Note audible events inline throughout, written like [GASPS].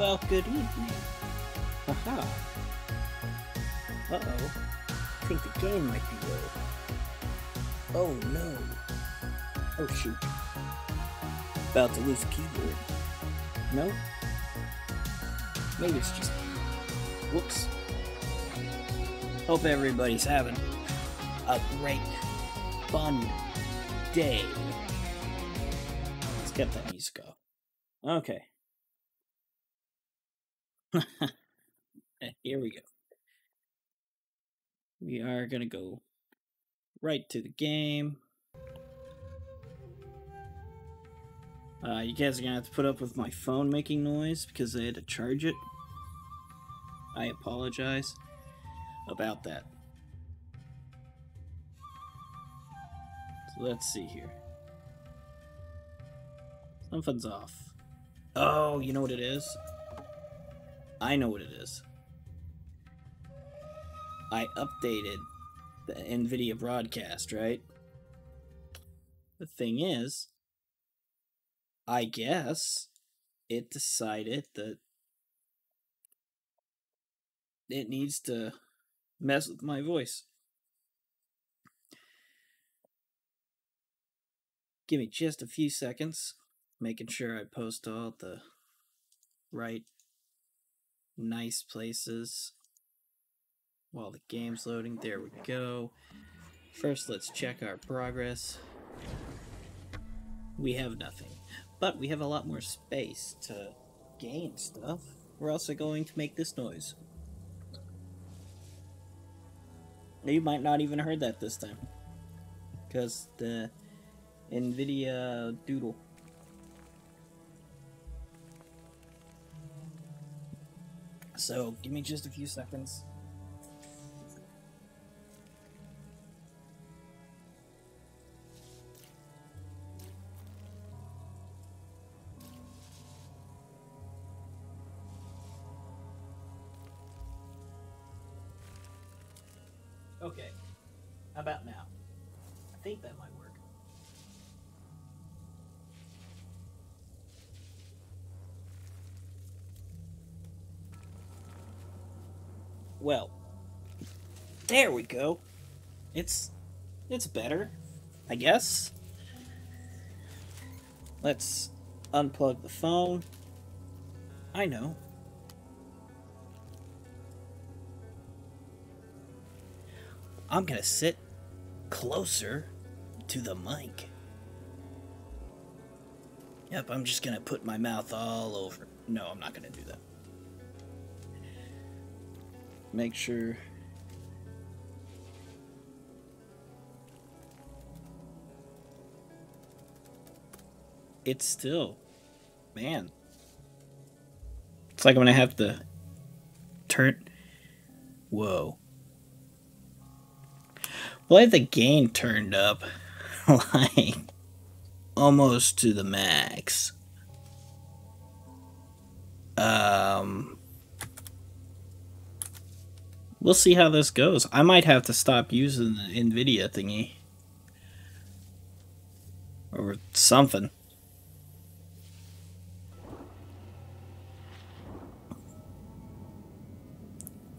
Well, good evening. Haha. Uh-oh. I think the game might be low. Oh no. Oh shoot. About to lose keyboard. No? Maybe it's just... Whoops. Hope everybody's having a great, fun day. Let's get that music off. Okay. [LAUGHS] Here we go. We are gonna go right to the game. Uh, you guys are gonna have to put up with my phone making noise because I had to charge it. I apologize about that. So let's see here. Something's off. Oh, you know what it is? I know what it is. I updated the NVIDIA broadcast, right? The thing is, I guess it decided that it needs to mess with my voice. Give me just a few seconds, making sure I post all the right nice places while the game's loading. There we go. First, let's check our progress. We have nothing, but we have a lot more space to gain stuff. We're also going to make this noise. You might not even heard that this time. Because the NVIDIA Doodle. So, give me just a few seconds. There we go. It's it's better, I guess. Let's unplug the phone. I know. I'm gonna sit closer to the mic. Yep, I'm just gonna put my mouth all over. No, I'm not gonna do that. Make sure. It's still. Man. It's like when I'm gonna have to turn. Whoa. Well, I have the gain turned up [LAUGHS] like almost to the max. Um, we'll see how this goes. I might have to stop using the NVIDIA thingy or something.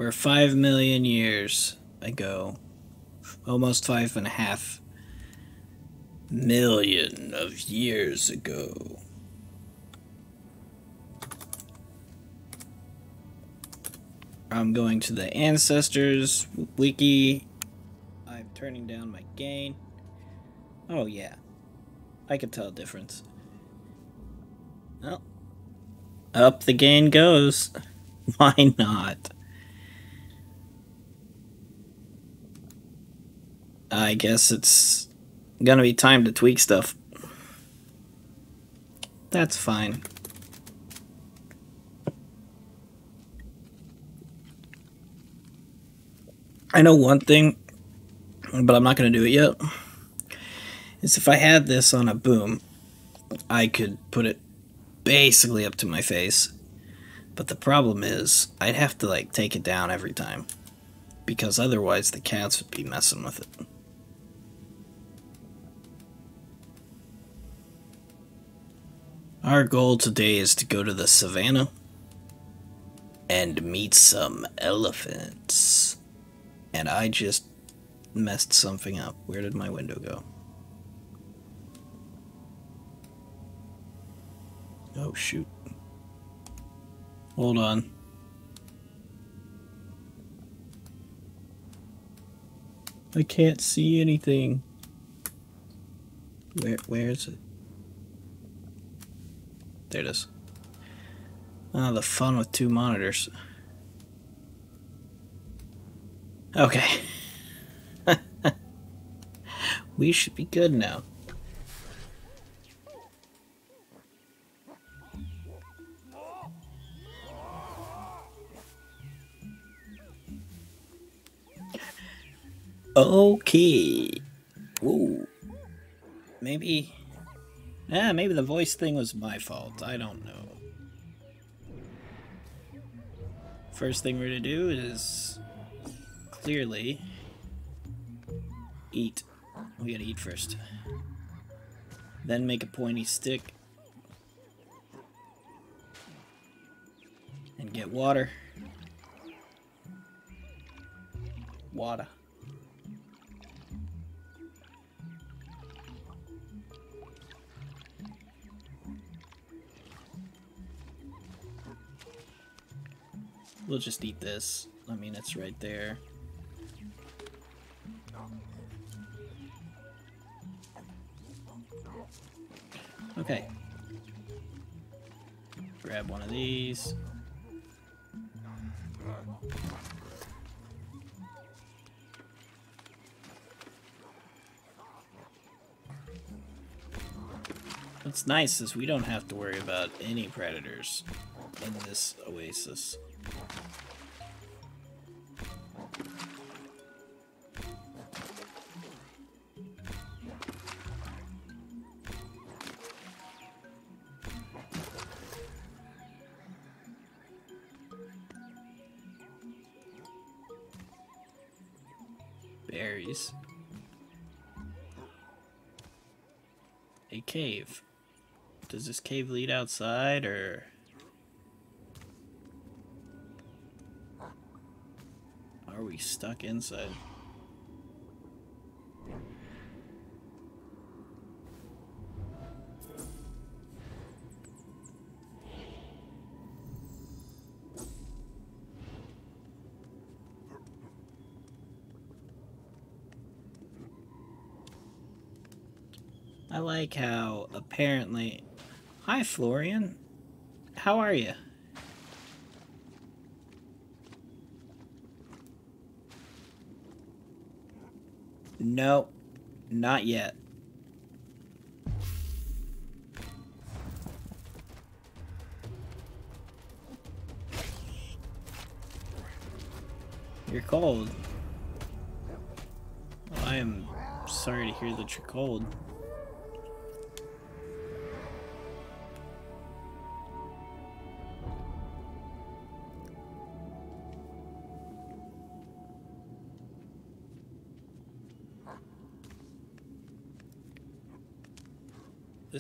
We're five million years ago almost five and a half million of years ago. I'm going to the ancestors wiki. I'm turning down my gain. Oh yeah, I can tell a difference. Well, up the gain goes. [LAUGHS] Why not? I guess it's gonna be time to tweak stuff. That's fine. I know one thing, but I'm not gonna do it yet. Is if I had this on a boom, I could put it basically up to my face. But the problem is, I'd have to like take it down every time. Because otherwise the cats would be messing with it. Our goal today is to go to the savannah and meet some elephants. And I just messed something up. Where did my window go? Oh, shoot. Hold on. I can't see anything. Where where is it? There it is. Oh, the fun with two monitors. Okay. [LAUGHS] we should be good now. Okay. Whoa. Maybe. Yeah, maybe the voice thing was my fault. I don't know. First thing we're gonna do is clearly eat. We gotta eat first. Then make a pointy stick. And get water. Water. We'll just eat this. I mean, it's right there. Okay. Grab one of these. What's nice is we don't have to worry about any predators in this oasis. Berries. A cave. Does this cave lead outside or... Are we stuck inside? I like how apparently... Hi, Florian. How are you? No, not yet. You're cold. Well, I am sorry to hear that you're cold.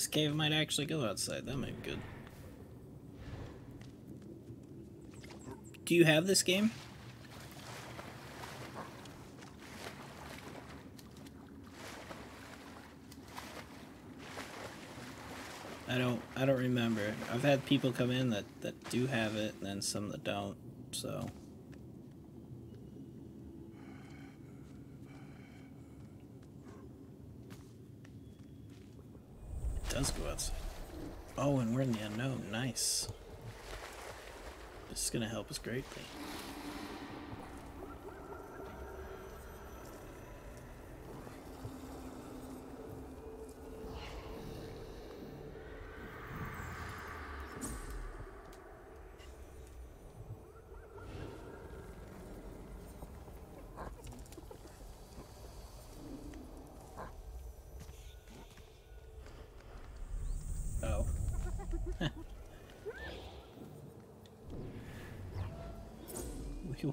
This cave might actually go outside. That might be good. Do you have this game? I don't I don't remember. I've had people come in that, that do have it and then some that don't, so does go outside. Oh, and we're in the unknown. Nice. This is going to help us greatly.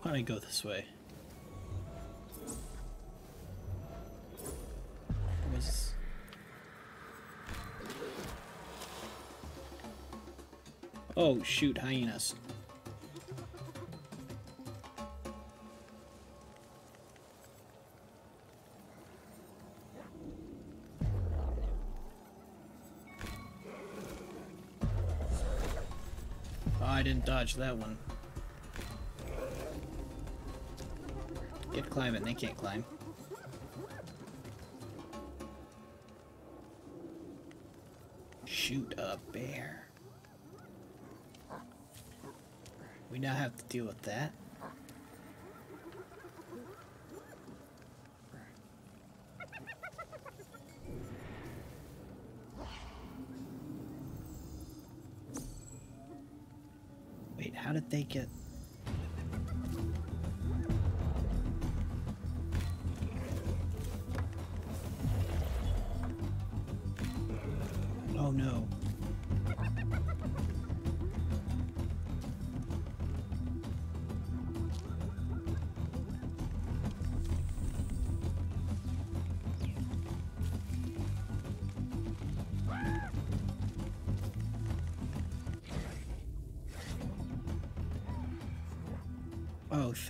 Why don't I go this way? Was... Oh shoot, hyenas. Oh, I didn't dodge that one. Get and they can't climb. Shoot a bear. We now have to deal with that.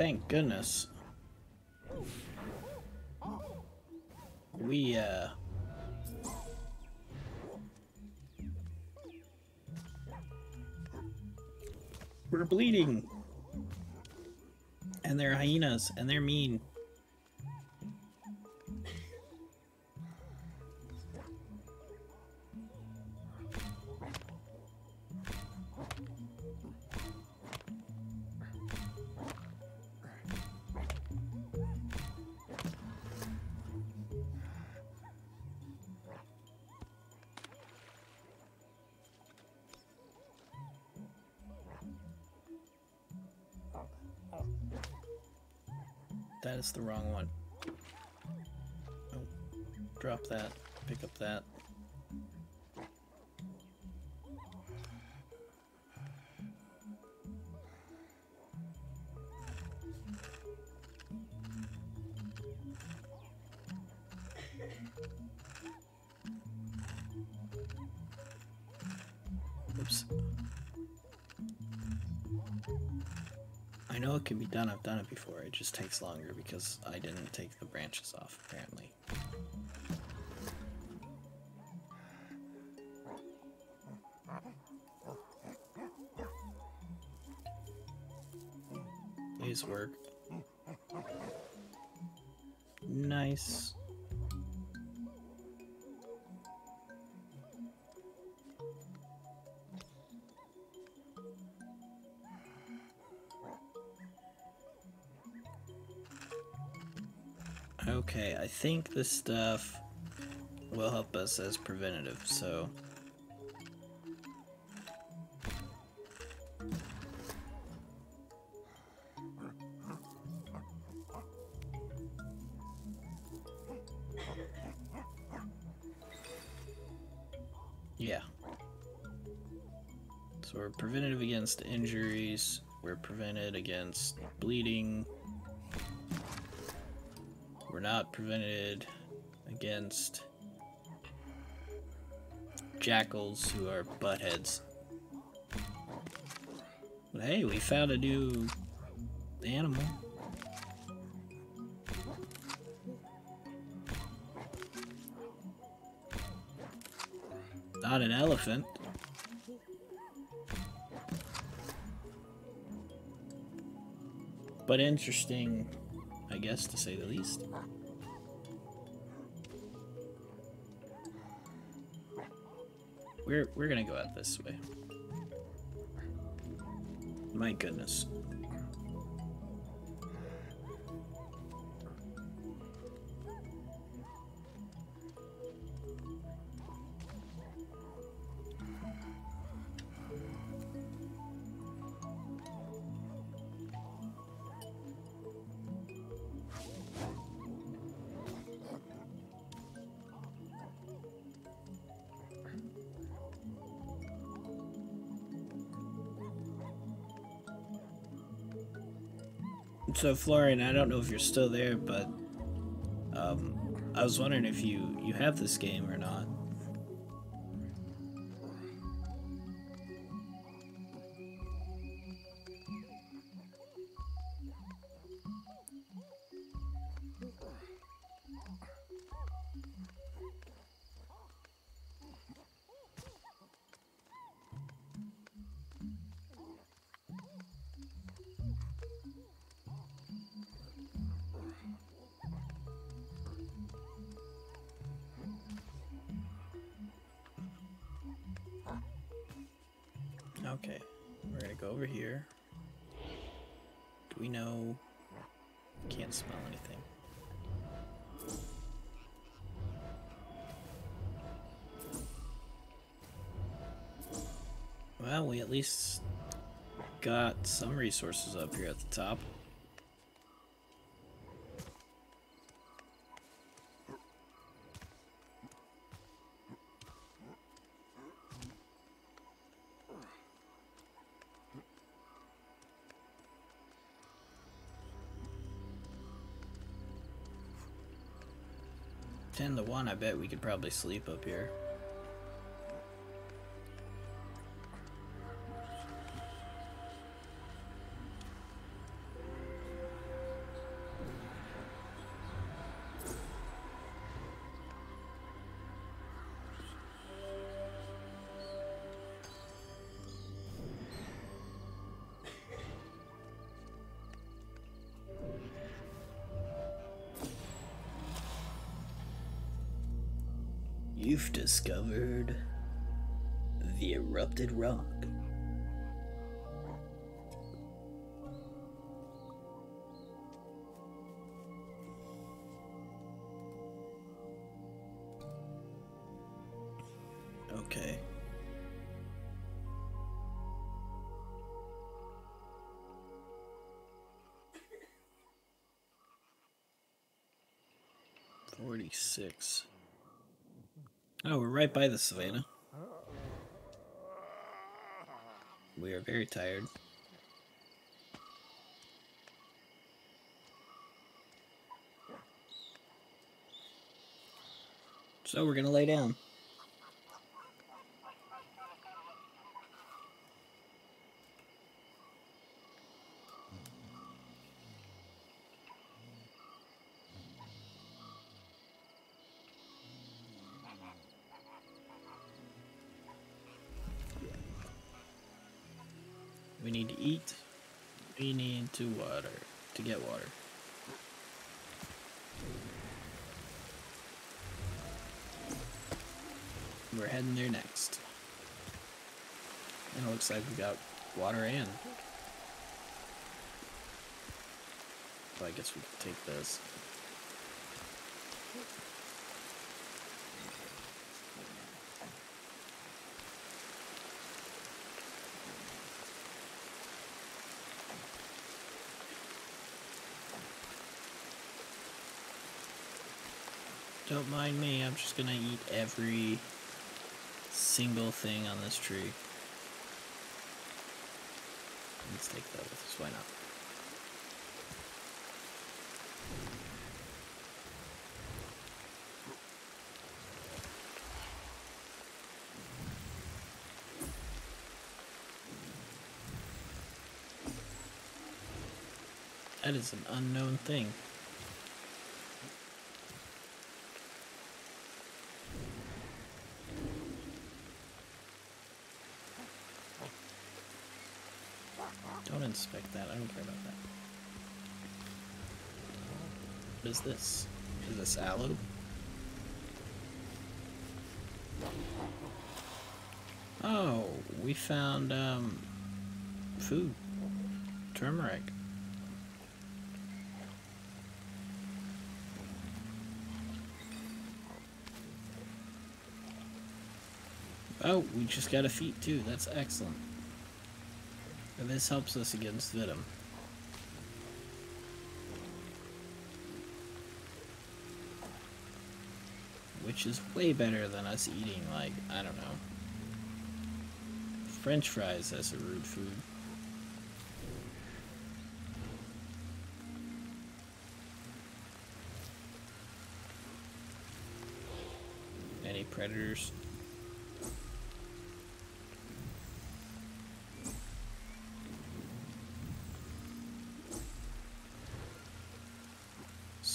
Thank goodness. We, uh... We're bleeding! And they're hyenas, and they're mean. That is the wrong one. Oh, drop that. Pick up that. Just takes longer because I didn't take the branches off, apparently. Okay, I think this stuff will help us as preventative, so... Yeah. So we're preventative against injuries, we're prevented against bleeding, we're not prevented against jackals who are buttheads. But hey, we found a new animal. Not an elephant. But interesting, I guess, to say the least. We're, we're gonna go out this way. My goodness. So Florian, I don't know if you're still there, but um, I was wondering if you you have this game or not. At least got some resources up here at the top. Ten to one, I bet we could probably sleep up here. Erupted rock. Okay. Forty-six. Oh, we're right by the savannah. We are very tired. So we're gonna lay down. Water. To get water. We're heading there next. And it looks like we got water and. Well, I guess we could take this. Don't mind me, I'm just gonna eat every single thing on this tree. Let's take us, why not? That is an unknown thing. Inspect that. I don't care about that. What is this? Is this aloe? Oh, we found um, food. Turmeric. Oh, we just got a feat too. That's excellent. And this helps us against Venom. Which is way better than us eating, like, I don't know, French fries as a root food. Any predators?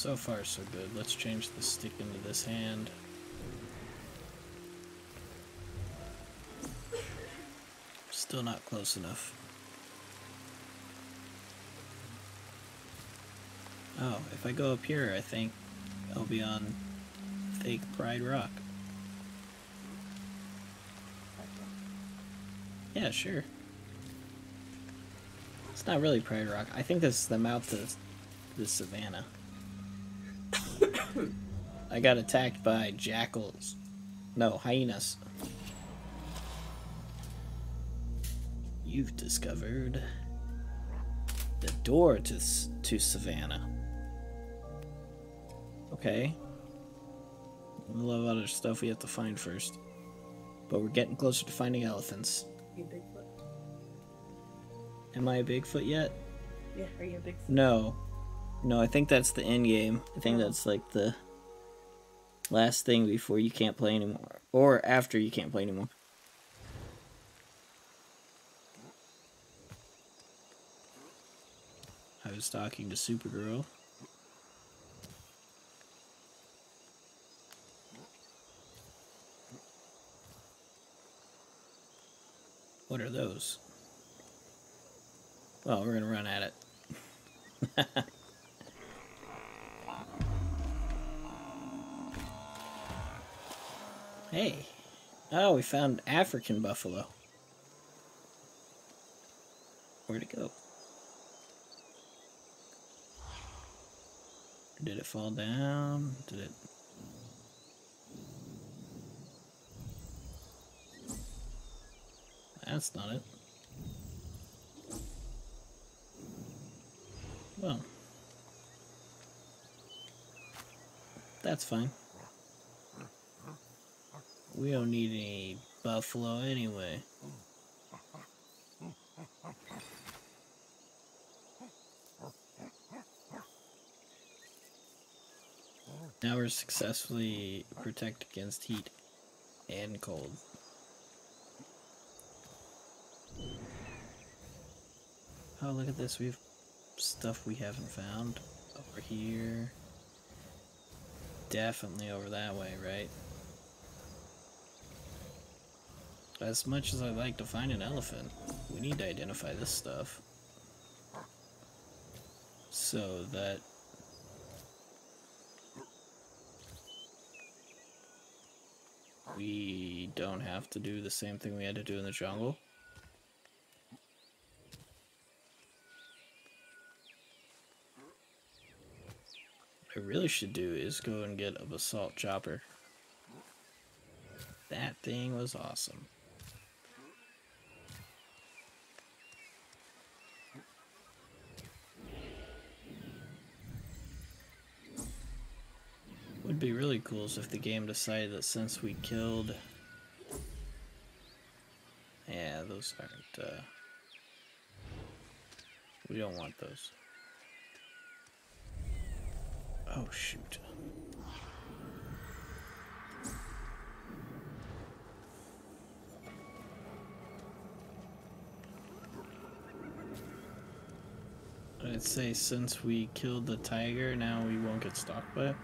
So far, so good. Let's change the stick into this hand. Still not close enough. Oh, if I go up here, I think I'll be on fake Pride Rock. Yeah, sure. It's not really Pride Rock. I think this is the mouth of the savannah. I got attacked by jackals. No, hyenas. You've discovered the door to to savannah. Okay. A lot of other stuff we have to find first. But we're getting closer to finding elephants. You Bigfoot? Am I a Bigfoot yet? Yeah, are you a Bigfoot? No. No, I think that's the end game. I think Oh. that's like the last thing before you can't play anymore. Or after you can't play anymore. I was talking to Supergirl. What are those? Well, we're gonna run We found African buffalo. Where'd it go? Did it fall down? Did it... That's not it. Well. That's fine. We don't need any buffalo anyway. Now we're successfully protect against heat and cold. Oh, look at this. We have stuff we haven't found over here. Definitely over that way, right? As much as I'd like to find an elephant, we need to identify this stuff. So that we don't have to do the same thing we had to do in the jungle. I really should do is go and get a basalt chopper. That thing was awesome. Would be really cool if the game decided that since we killed... Yeah, those aren't, uh... We don't want those. Oh, shoot. I'd say since we killed the tiger, now we won't get stalked by it.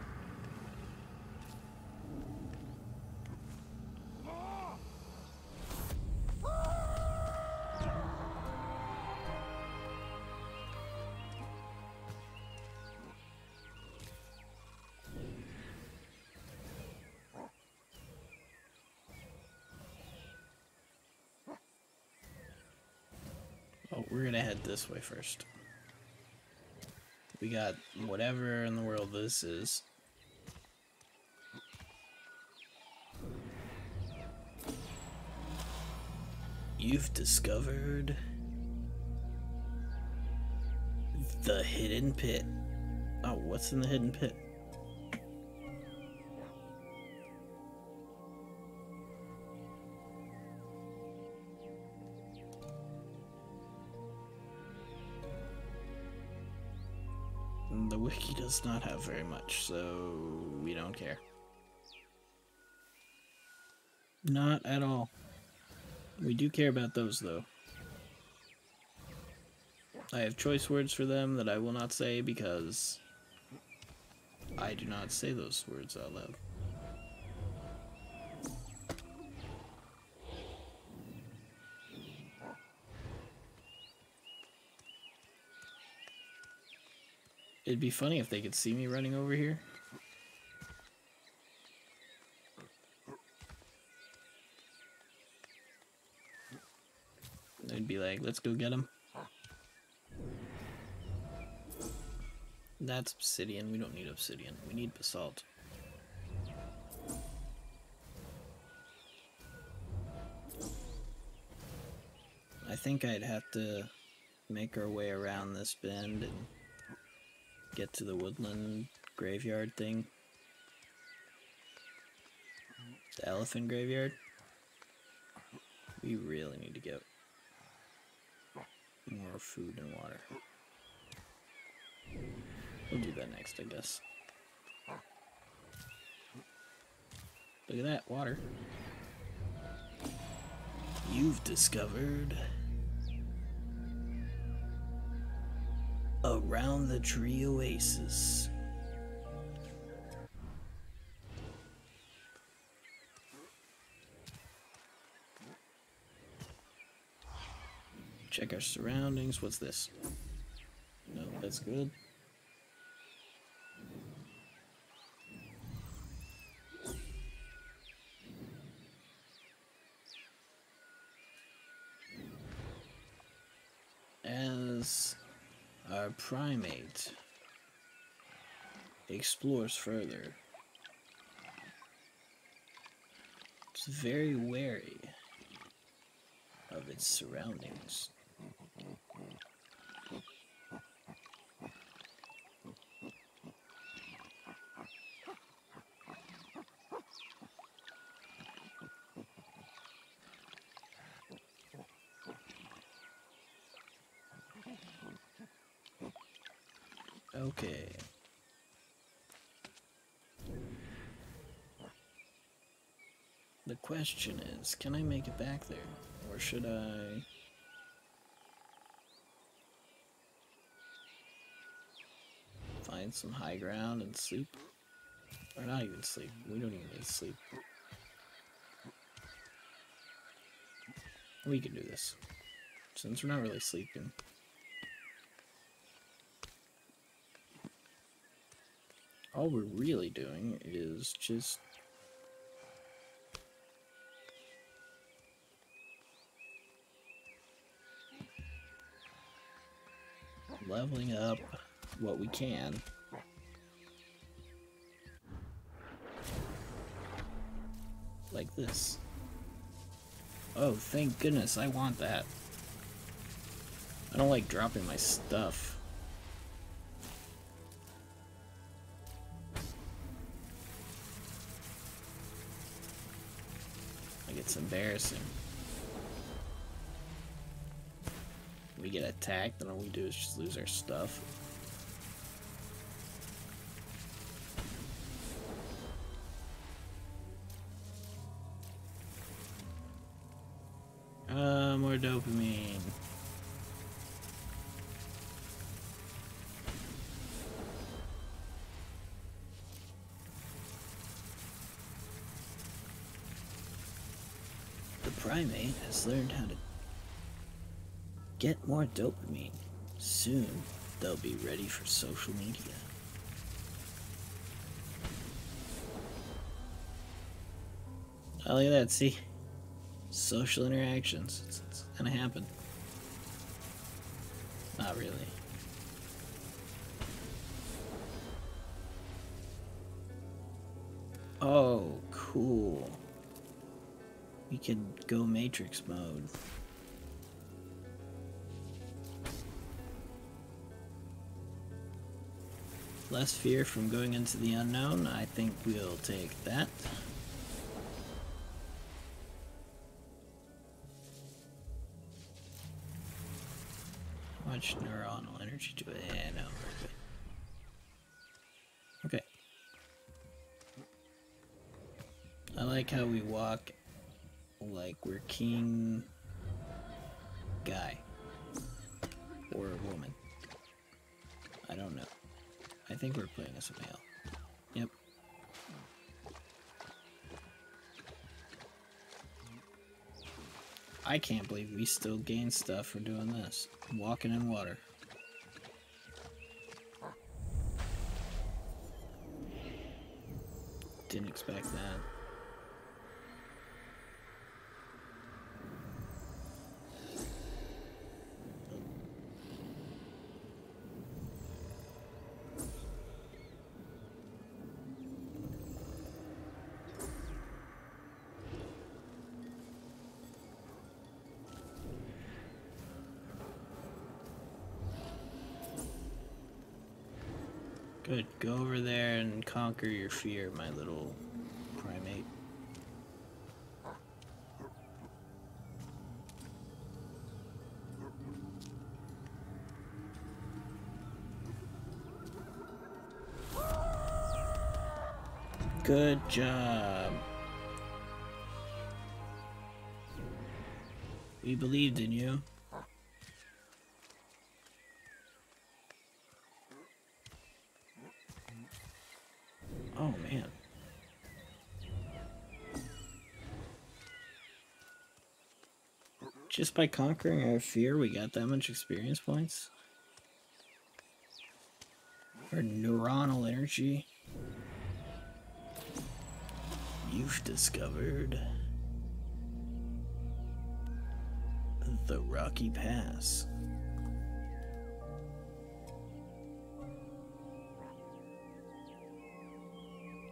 This way first. We got whatever in the world this is. You've discovered the hidden pit. Oh, what's in the hidden pit? Does not have very much, so we don't care. Not at all. We do care about those, though. I have choice words for them that I will not say because I do not say those words out loud. It'd be funny if they could see me running over here. They'd be like, let's go get him. That's obsidian. We don't need obsidian. We need basalt. I think I'd have to make our way around this bend and get to the woodland graveyard thing. The elephant graveyard. We really need to get more food and water. We'll do that next, I guess. Look at that, water. You've discovered Around the Tree Oasis. Check our surroundings. What's this? No, that's good. As our primate explores further, it's very wary of its surroundings. Okay. The question is, can I make it back there? Or should I... Find some high ground and sleep? Or not even sleep. We don't even need to sleep. We can do this. Since we're not really sleeping. All we're really doing is just leveling up what we can. Like this. Oh, thank goodness, I want that. I don't like dropping my stuff. It's embarrassing. We get attacked, and all we do is just lose our stuff. Has learned how to get more dopamine. Soon, they'll be ready for social media. Oh, look at that, see? Social interactions. It's, it's gonna happen. Not really. Could go Matrix mode. Less fear from going into the unknown. I think we'll take that. How much neuronal energy do I? Yeah. Okay. I like how we walk we're king guy or a woman. I don't know. I think we're playing as a male. Yep. I can't believe we still gain stuff for doing this. Walking in water. Didn't expect that. Conquer your fear, my little primate. Good job. We believed in you. Oh man. Just by conquering our fear, we got that much experience points? Or neuronal energy? You've discovered the Rocky Pass.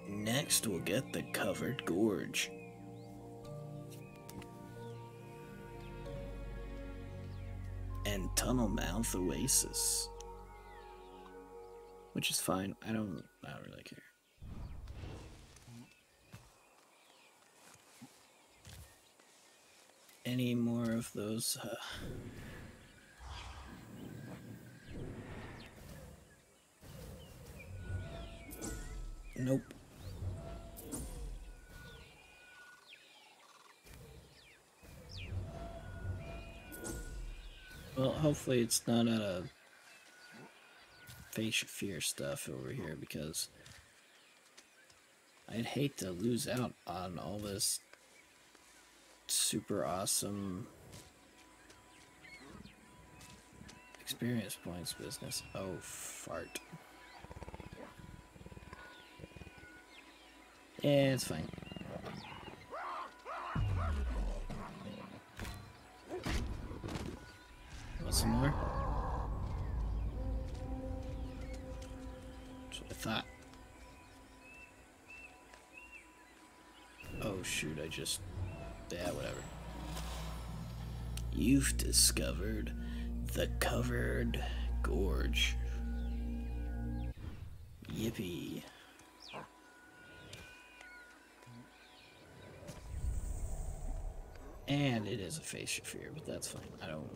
Next, we'll get the Covered Gorge. Tunnel Mouth Oasis. Which is fine. I don't I don't really care. Any more of those uh, Nope. Well, hopefully it's not out of face fear stuff over here because I'd hate to lose out on all this super awesome experience points business. Oh, fart. Yeah, it's fine. Some more? That's what I thought. Oh shoot, I just... Yeah, whatever. You've discovered the covered gorge. Yippee. And it is a face fear, but that's fine. I don't.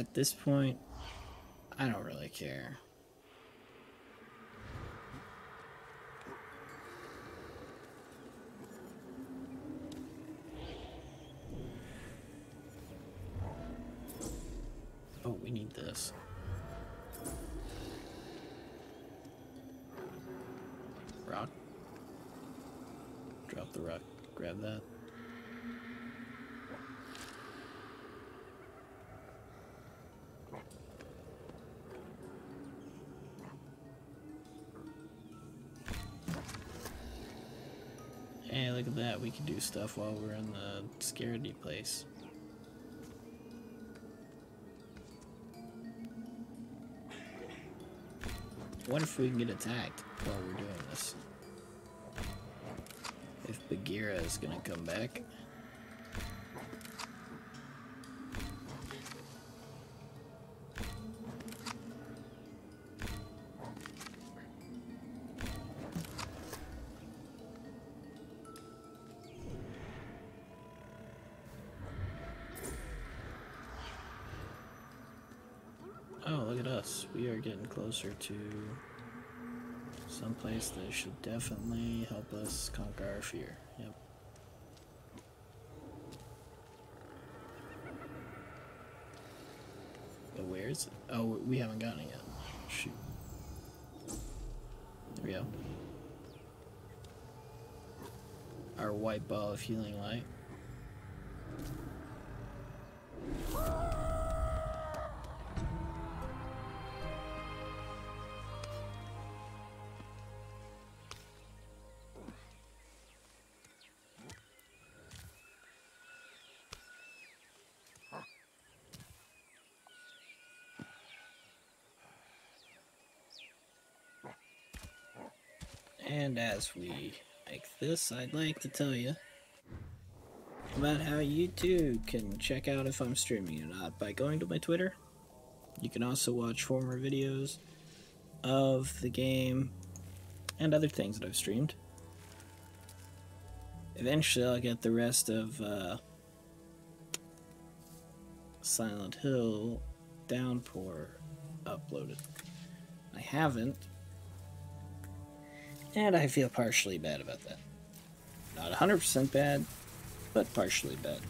At this point, I don't really care. We can do stuff while we're in the scaredy place. What if we can get attacked while we're doing this? If Bagheera is gonna come back. Closer to someplace that should definitely help us conquer our fear. Yep. But where is it? Oh, we haven't gotten it yet. Shoot. There we go. Our white ball of healing light. And as we make this, I'd like to tell you about how you too can check out if I'm streaming or not by going to my Twitter. You can also watch former videos of the game and other things that I've streamed. Eventually, I'll get the rest of uh, Silent Hill Downpour uploaded. I haven't, and I feel partially bad about that. Not 100% bad, but partially bad.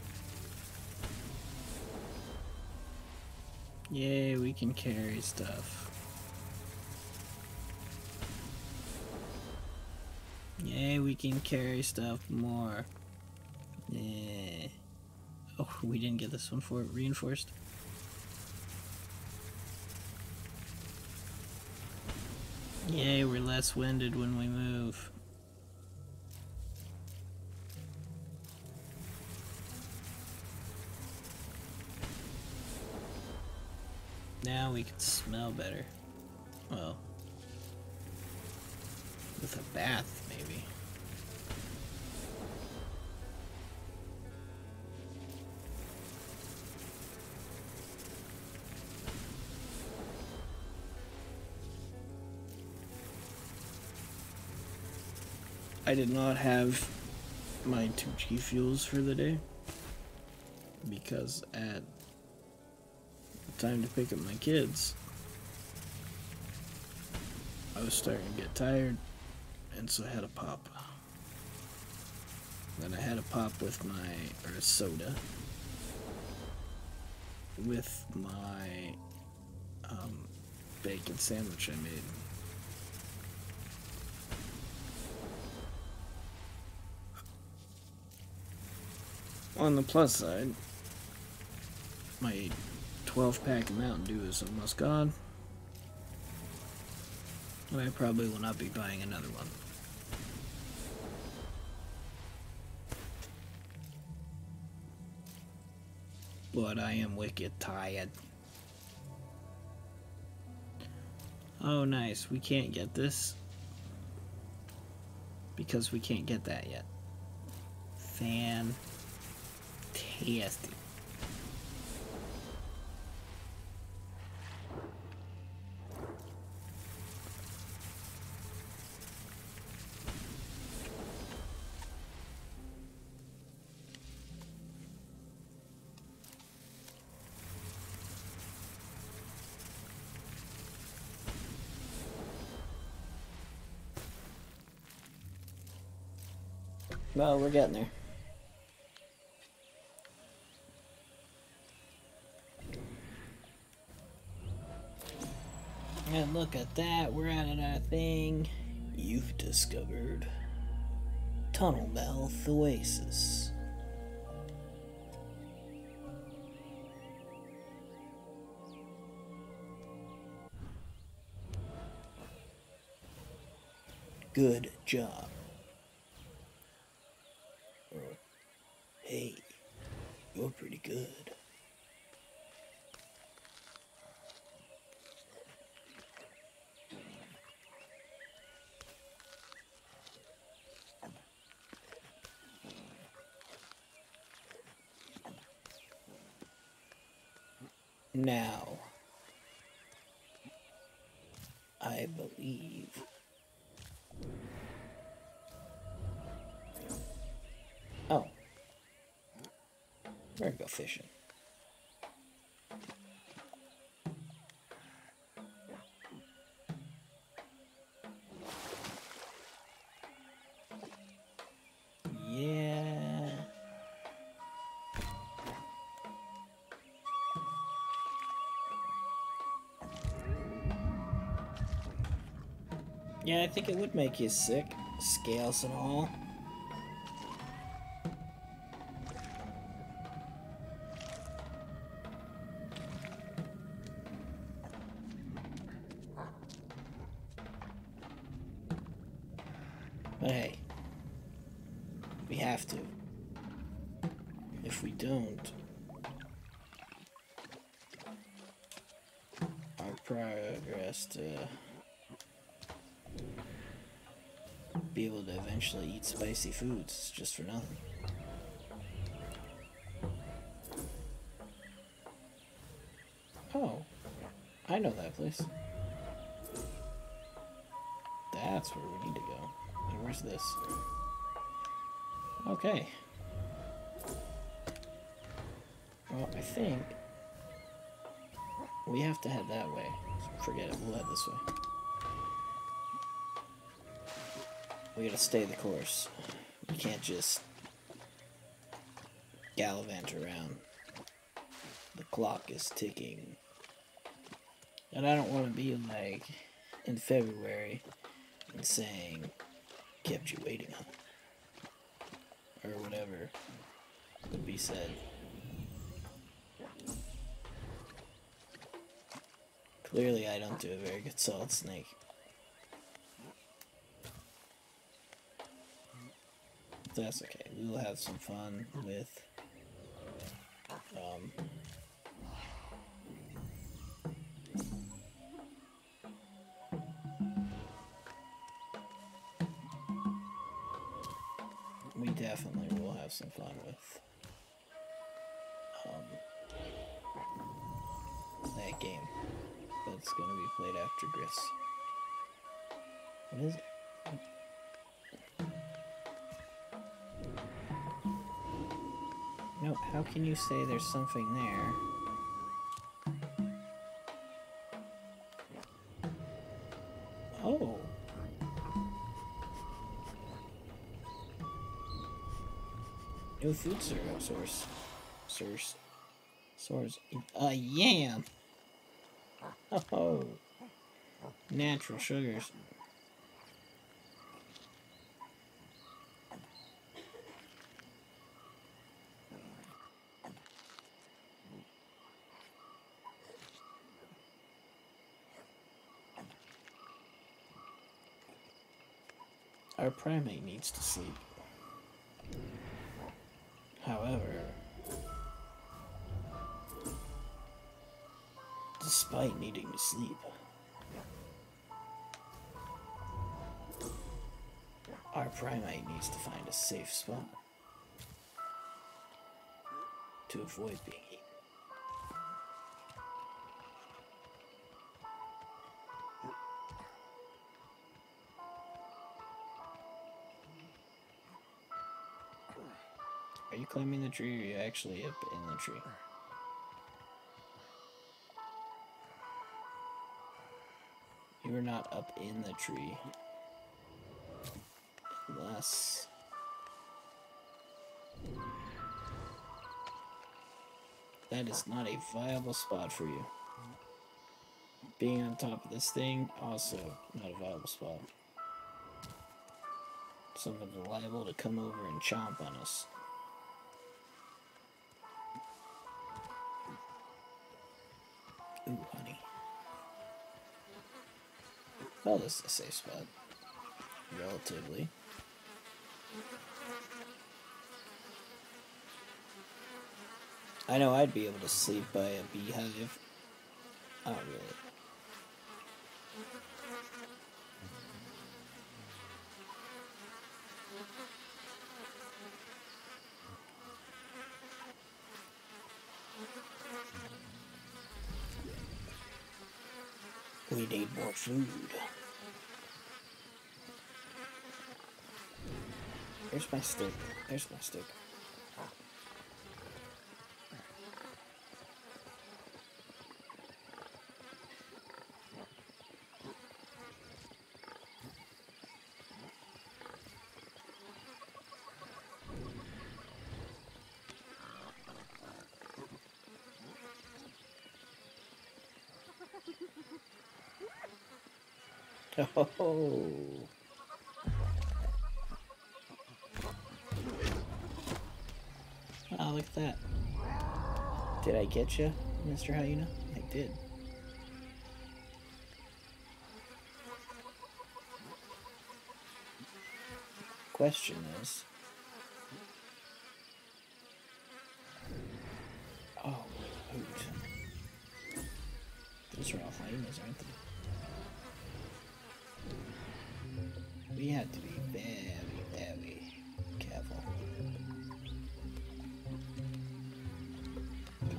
Yay, we can carry stuff. Yay, we can carry stuff more. Yeah. Oh, we didn't get this one for reinforced. Yay, we're less winded when we move. Now we can smell better. Well, with a bath, maybe. I did not have my two G fuels for the day because at the time to pick up my kids, I was starting to get tired, and so I had a pop. Then I had a pop with my, or a soda, with my um, bacon sandwich I made. On the plus side, my 12 pack of Mountain Dew is almost gone. And I probably will not be buying another one. But I am wicked tired. Oh, nice. We can't get this. Because we can't get that yet. Fantastic. Well, we're getting there. And look at that, we're at our thing. You've discovered Tunnel Mouth Oasis. Good job. Yeah, I think it would make you sick. Scales and all. But hey, we have to. If we don't, our progress to be to eat spicy foods just for nothing. Oh. I know that place. That's where we need to go. And where's this? Okay. Well, I think we have to head that way. Forget it, we'll head this way. We gotta stay the course. We can't just gallivant around. The clock is ticking. And I don't want to be like in February and saying, kept you waiting, huh? Or whatever would be said. Clearly, I don't do a very good solid snake. That's okay. We will have some fun with um, we definitely will have some fun with um, that game that's going to be played after Gris. What is it? No, how can you say there's something there? Oh. New food source. Source. Source. A yam! [LAUGHS] Oh. Natural sugars. Our primate needs to sleep. However, despite needing to sleep, our primate needs to find a safe spot to avoid being eaten. Climbing the tree or are you actually up in the tree? You are not up in the tree. Unless. That is not a viable spot for you. Being on top of this thing, also not a viable spot. Something's liable to come over and chomp on us. Well, this is a safe spot. Relatively. I know I'd be able to sleep by a beehive. Not really. We need more food. There's my stick. There's my stick. [LAUGHS] Oh. Get you, Mr. Hyena? I did. Question is.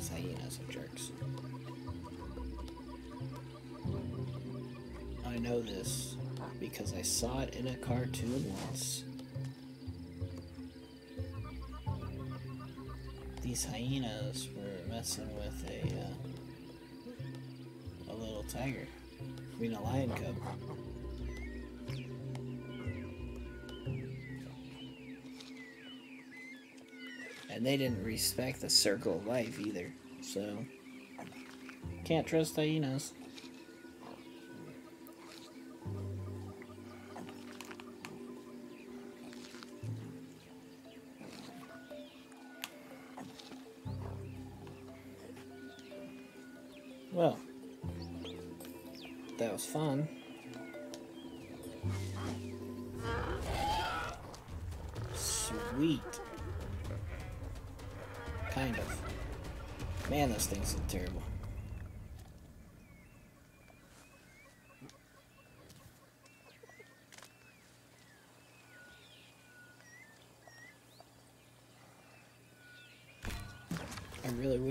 Hyenas are jerks. I know this because I saw it in a cartoon once. These hyenas were messing with a uh, a little tiger. I mean, a lion cub. And they didn't respect the circle of life either, so can't trust hyenas.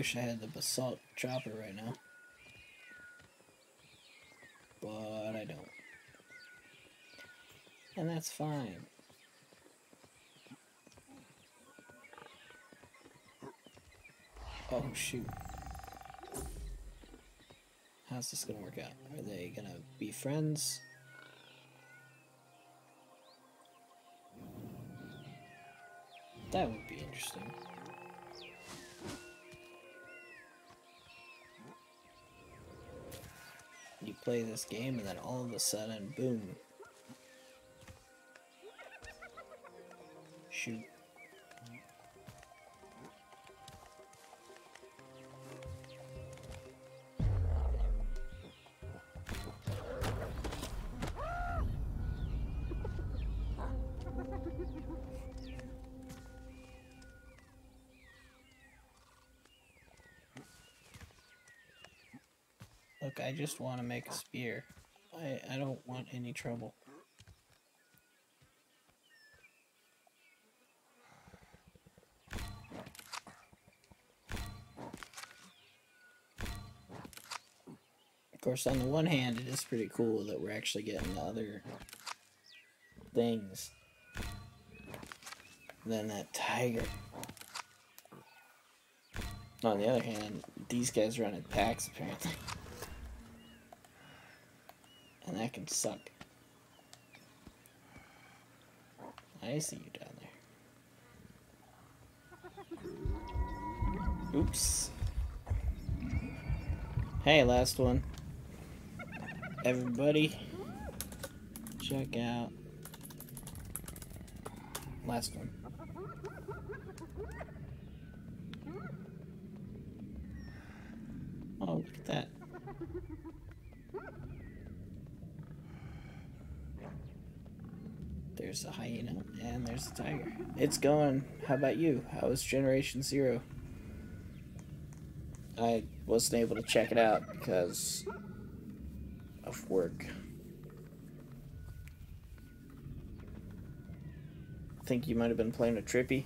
Wish I had the basalt chopper right now. But I don't. And that's fine. Oh shoot. How's this gonna work out? Are they gonna be friends? That would be interesting. Play this game and then all of a sudden, boom. Just want to make a spear. I, I don't want any trouble. Of course, on the one hand, it is pretty cool that we're actually getting other things than that tiger. On the other hand, these guys run in packs, apparently. [LAUGHS] Can suck. I see you down there. Oops. Hey, last one. Everybody, check out last one. Oh, look at that. There's a hyena and there's a tiger. It's going. How about you? How was Generation Zero? I wasn't able to check it out because of work. I Think you might have been playing a trippy.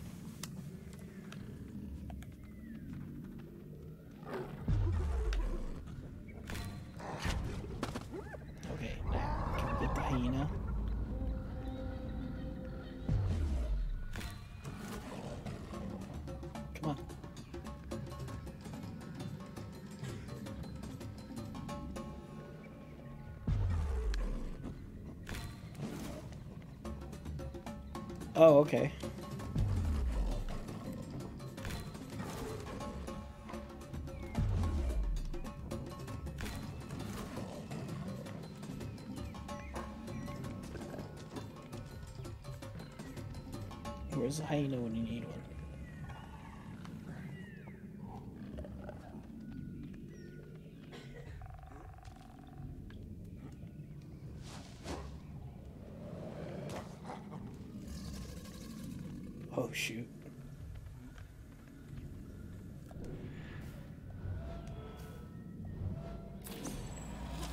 Shoot.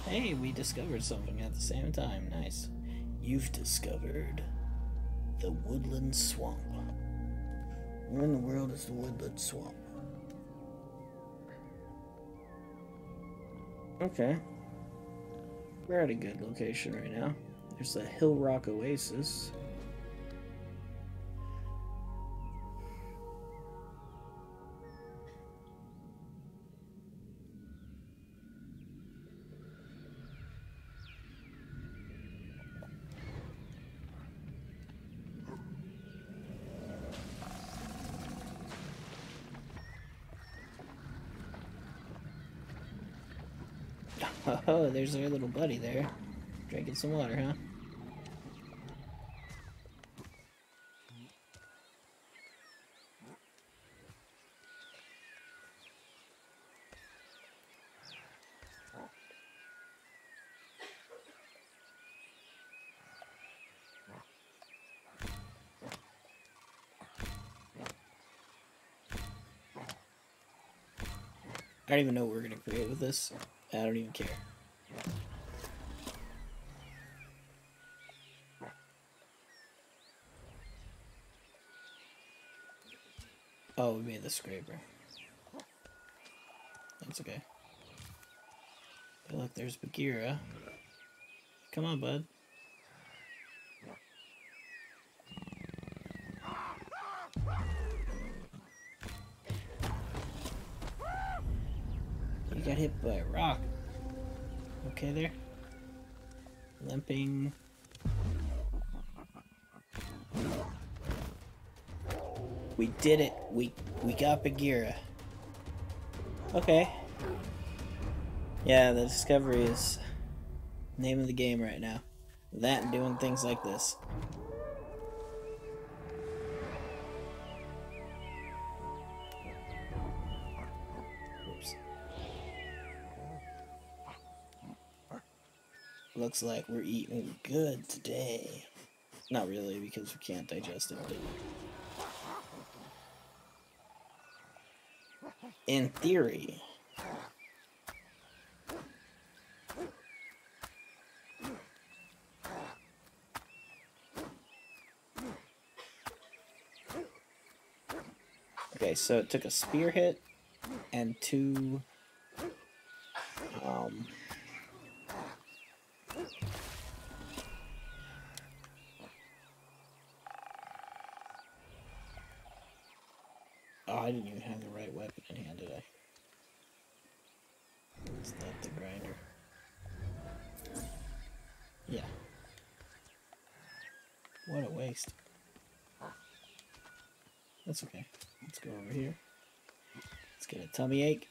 Hey, we discovered something at the same time. Nice. You've discovered the woodland swamp. Where in the world is the woodland swamp? Okay. We're at a good location right now. There's the Hill Rock Oasis. There's our little buddy there. Drinking some water, huh? I don't even know what we're gonna create with this. I don't even care. Oh, we made the scraper. That's okay. Hey, look, there's Bagheera. Come on, bud. Did it. We we got Bagheera. Okay. Yeah, the discovery is name of the game right now. That and doing things like this. Looks like we're eating good today. Not really, because we can't digest it. In theory. Okay, so it took a spear hit and two um Oh, I didn't even have the right weapon in hand, did I? Is that the grinder? Yeah. What a waste. That's okay. Let's go over here. Let's get a tummy ache.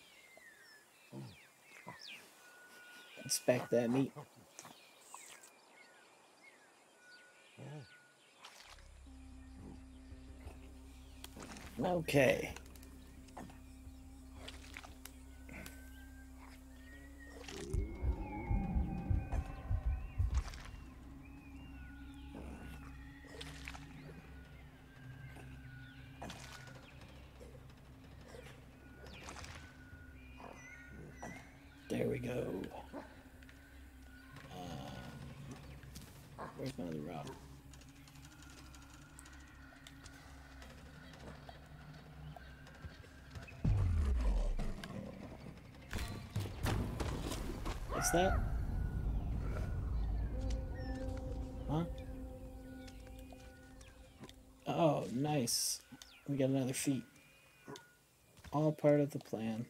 Inspect that meat. Okay. That? Huh? Oh, nice. We got another feat. All part of the plan.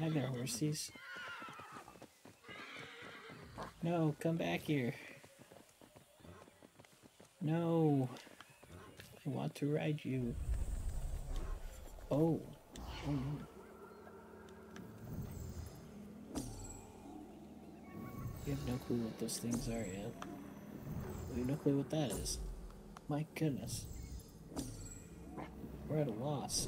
Hi there, horsies. No, come back here. No. I want to ride you. Oh. oh no. Have no clue what those things are yet. You have no clue what that is. My goodness. We're at a loss.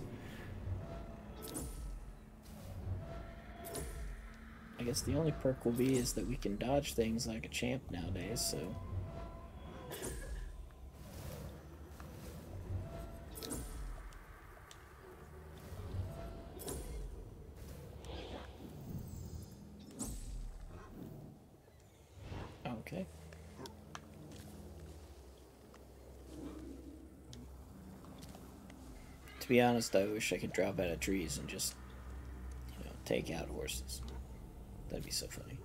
I guess the only perk will be is that we can dodge things like a champ nowadays, so. Okay. To be honest, I wish I could drop out of trees and just, you know, take out horses. That'd be so funny.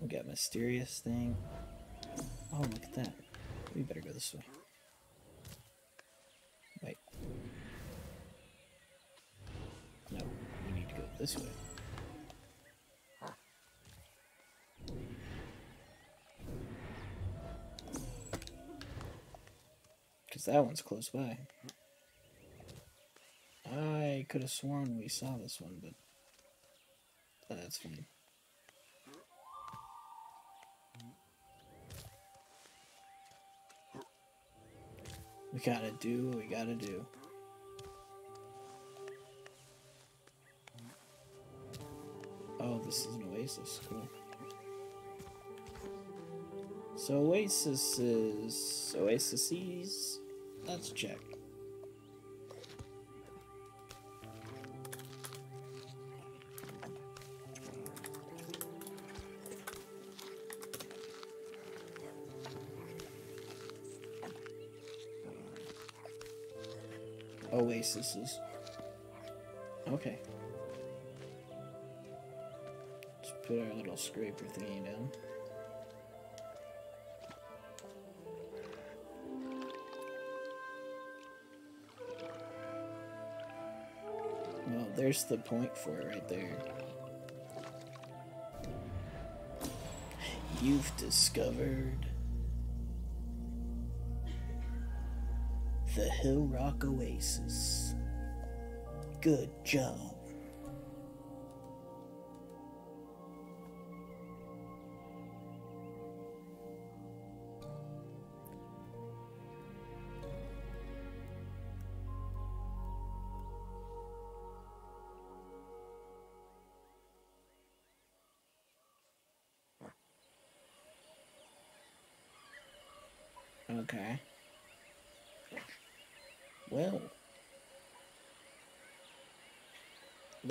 We got mysterious thing. Oh, look at that. We better go this way. Wait. No, we need to go this way. Because that one's close by. I could have sworn we saw this one, but that's fine. We gotta do what we gotta do. Oh, this is an oasis. Cool. So oasis is oases. Let's check. Oases. Okay. Let's put our little scraper thingy down. There's the point for it right there. You've discovered the Hill Rock Oasis. Good job.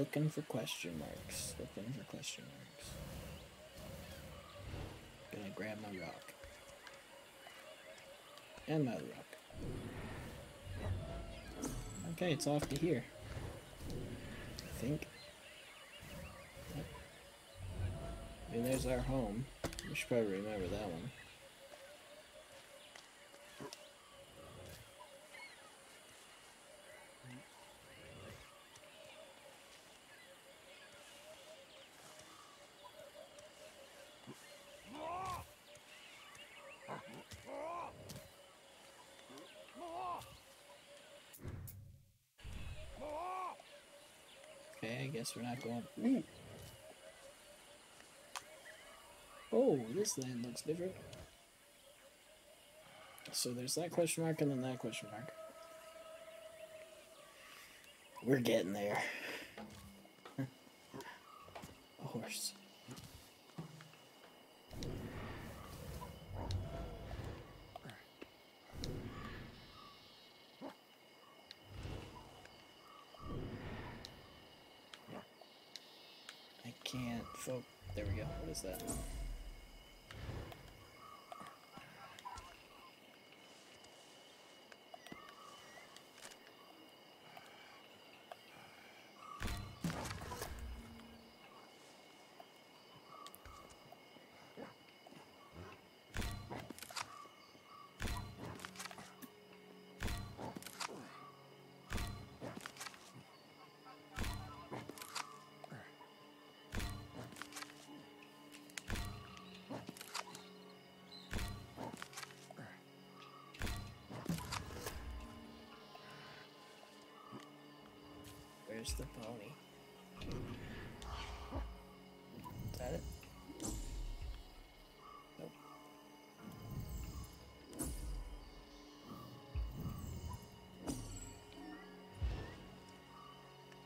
Looking for question marks. Looking for question marks. Gonna grab my rock. And my rock. Okay, it's off to here. I think. I mean, there's our home. We should probably remember that one. Okay, I guess we're not going. Ooh. Oh, this land looks different. So there's that question mark and then that question mark. We're getting there. [LAUGHS] A horse. I can't folk. There we go. What is that?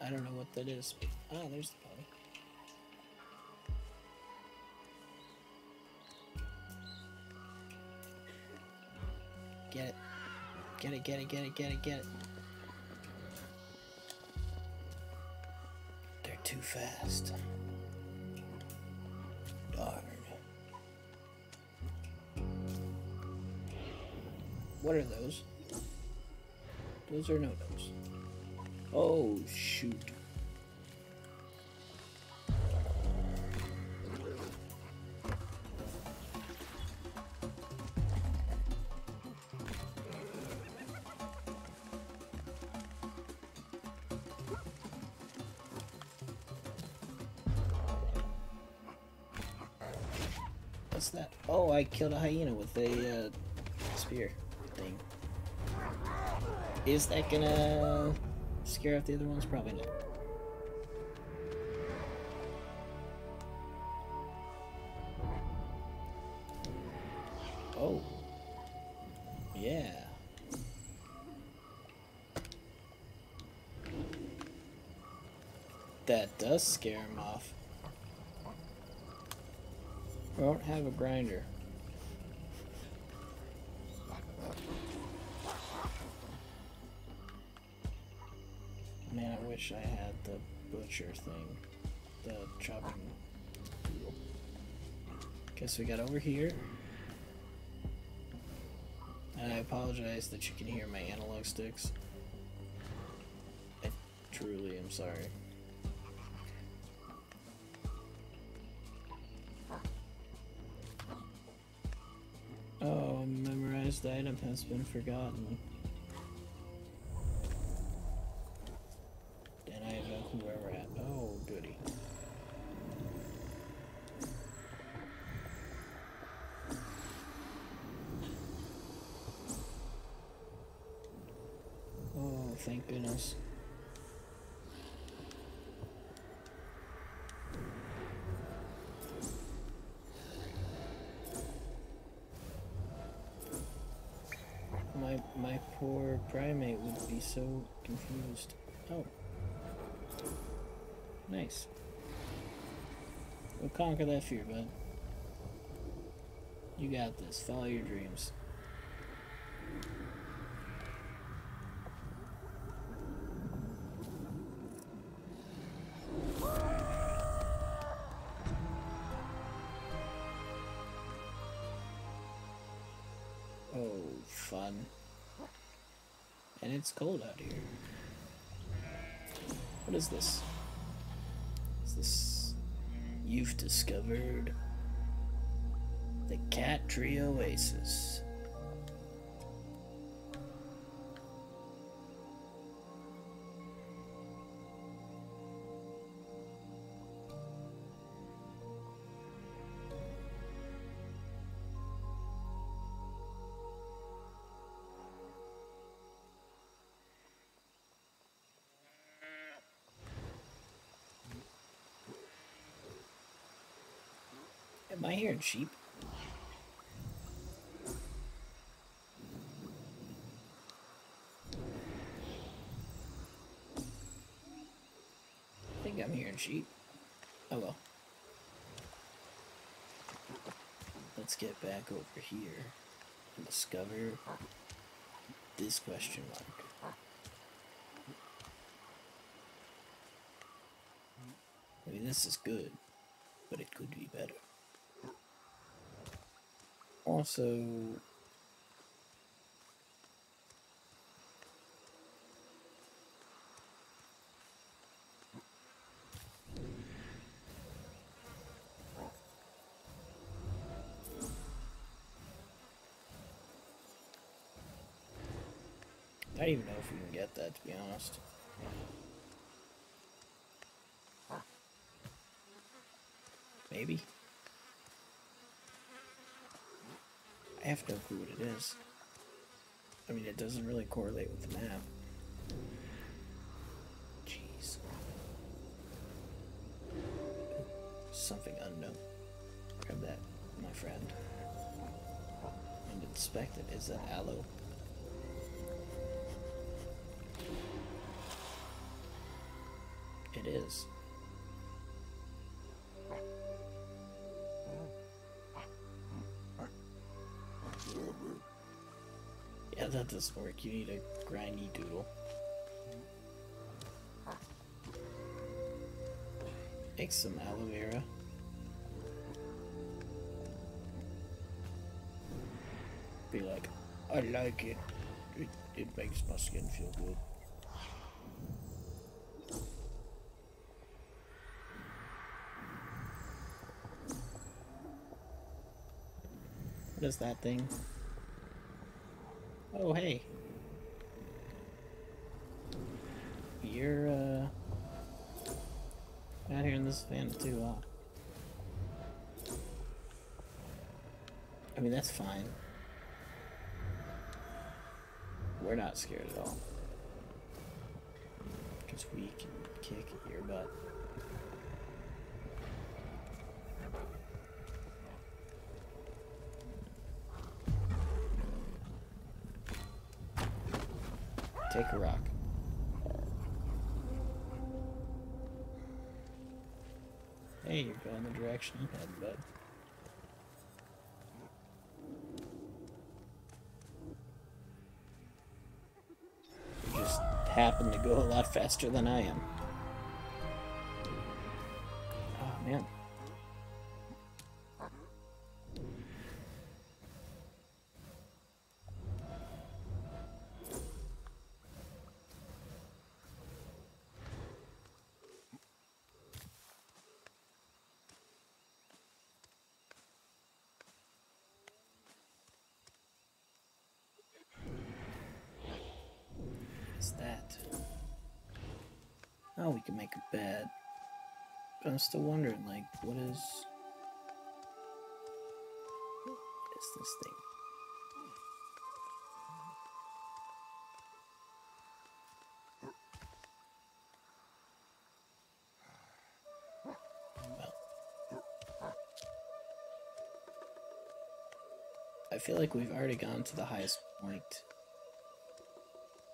I don't know what that is, ah, there's the pony. Get it. Get it, get it, get it, get it, get it. They're too fast. Darn. What are those? Those are no-nos. Oh, shoot. What's that? Oh, I killed a hyena with a uh, spear thing. Is that gonna scare off the other ones? Probably not. Oh. Yeah. That does scare him off. I don't have a grinder. Butcher thing. The chopping tool. Guess we got over here. And I apologize that you can hear my analog sticks. I truly am sorry. Oh, memorized item has been forgotten. And I have no clue where we're at. Oh, goody. Oh, thank goodness. My my poor primate would be so confused. Oh. Nice. We'll conquer that fear, bud. You got this. Follow your dreams. Oh, fun. And it's cold out here. What is this? Is this. You've discovered. The Cat Tree Oasis. Am I hearing sheep? I think I'm hearing sheep. Oh well. Let's get back over here and discover this question mark. I mean, this is good, but it could be better. Also, euh, I don't even know if we can get that, to be honest. Maybe. I have no clue what it is. I mean, it doesn't really correlate with the map. Jeez. Something unknown. Grab that, my friend. And inspect it. Is that aloe? It is. That doesn't work. You need a grindy doodle. Make some aloe vera. Be like, I like it. It, it makes my skin feel good. What is that thing? Oh, hey. You're, uh... Out here in this van too, huh? I mean, that's fine. We're not scared at all. Because we can kick your butt. Happen to go a lot faster than I am. Still wondering, like, what is... What is this thing? I feel like we've already gone to the highest point.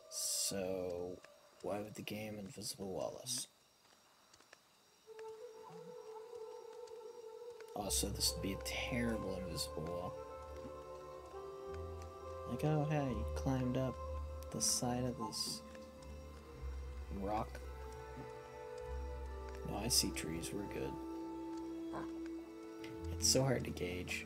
So, why would the game Invisible Wallace? Oh, also, this would be a terrible invisible wall. Like, oh, hey, you climbed up the side of this rock. No, I see trees, we're good. It's so hard to gauge.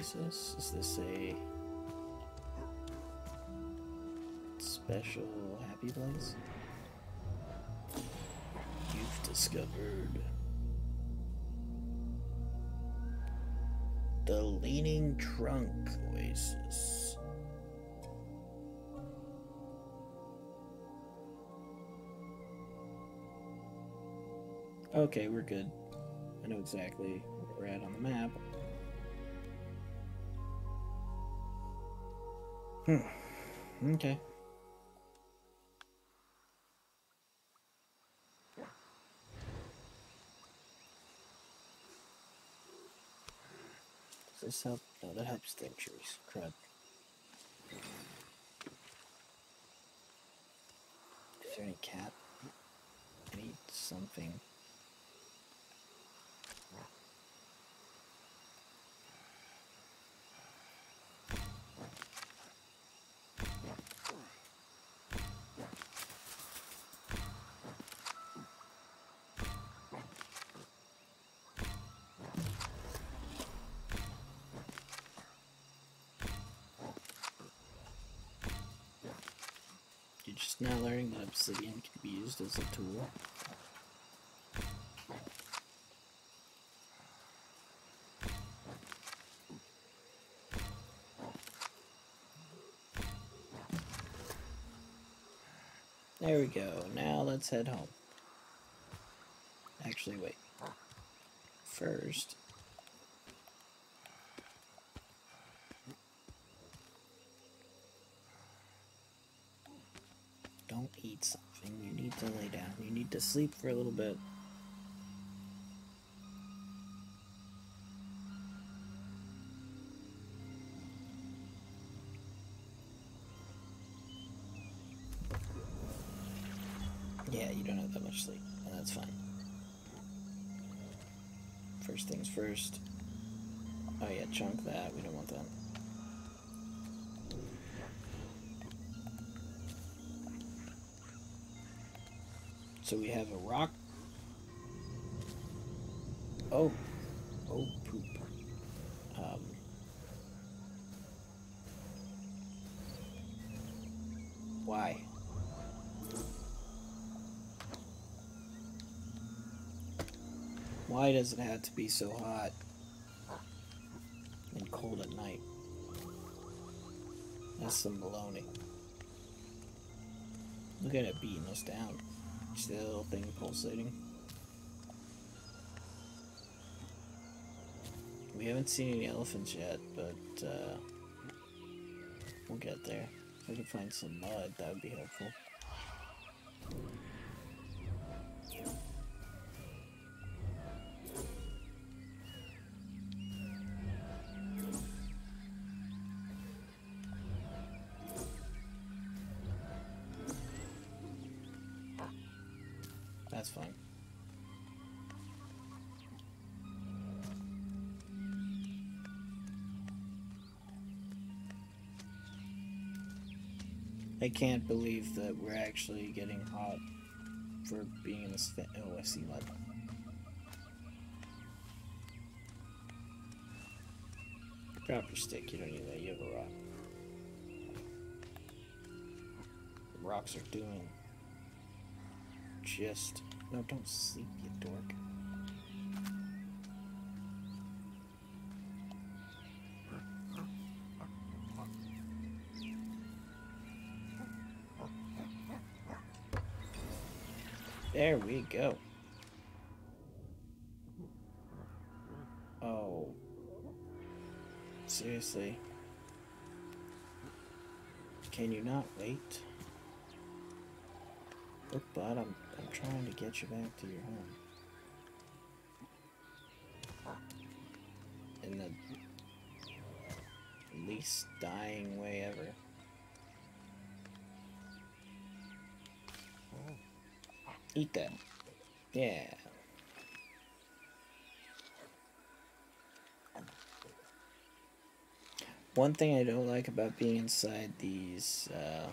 Is this a special happy place? You've discovered the Leaning Trunk Oasis. Okay, we're good. I know exactly where we're at on the map. Hmm. Okay. Does this help? No, that helps dentures. Crap. Is there any cat? I need something. You're now learning that obsidian can be used as a tool. There we go. Now let's head home. Actually, wait. First, don't eat something. You need to lay down. You need to sleep for a little bit. Yeah, you don't have that much sleep, and that's fine. First things first. Oh yeah, chunk that. We don't want that. So we have a rock. Oh. Oh, poop. Um, why? Why does it have to be so hot and cold at night? That's some baloney. Look at it beating us down. Still thing pulsating. We haven't seen any elephants yet, but uh, we'll get there. If I can find some mud, that would be helpful. I can't believe that we're actually getting hot for being in this. See mud. Drop your stick. You don't need that. You have a rock. The rocks are doing just. No, don't sleep, you dork. We go. Oh. Seriously. Can you not wait? Look, bud, I'm, I'm trying to get you back to your home. In the least dying way ever. Eat that. Yeah. One thing I don't like about being inside these uh,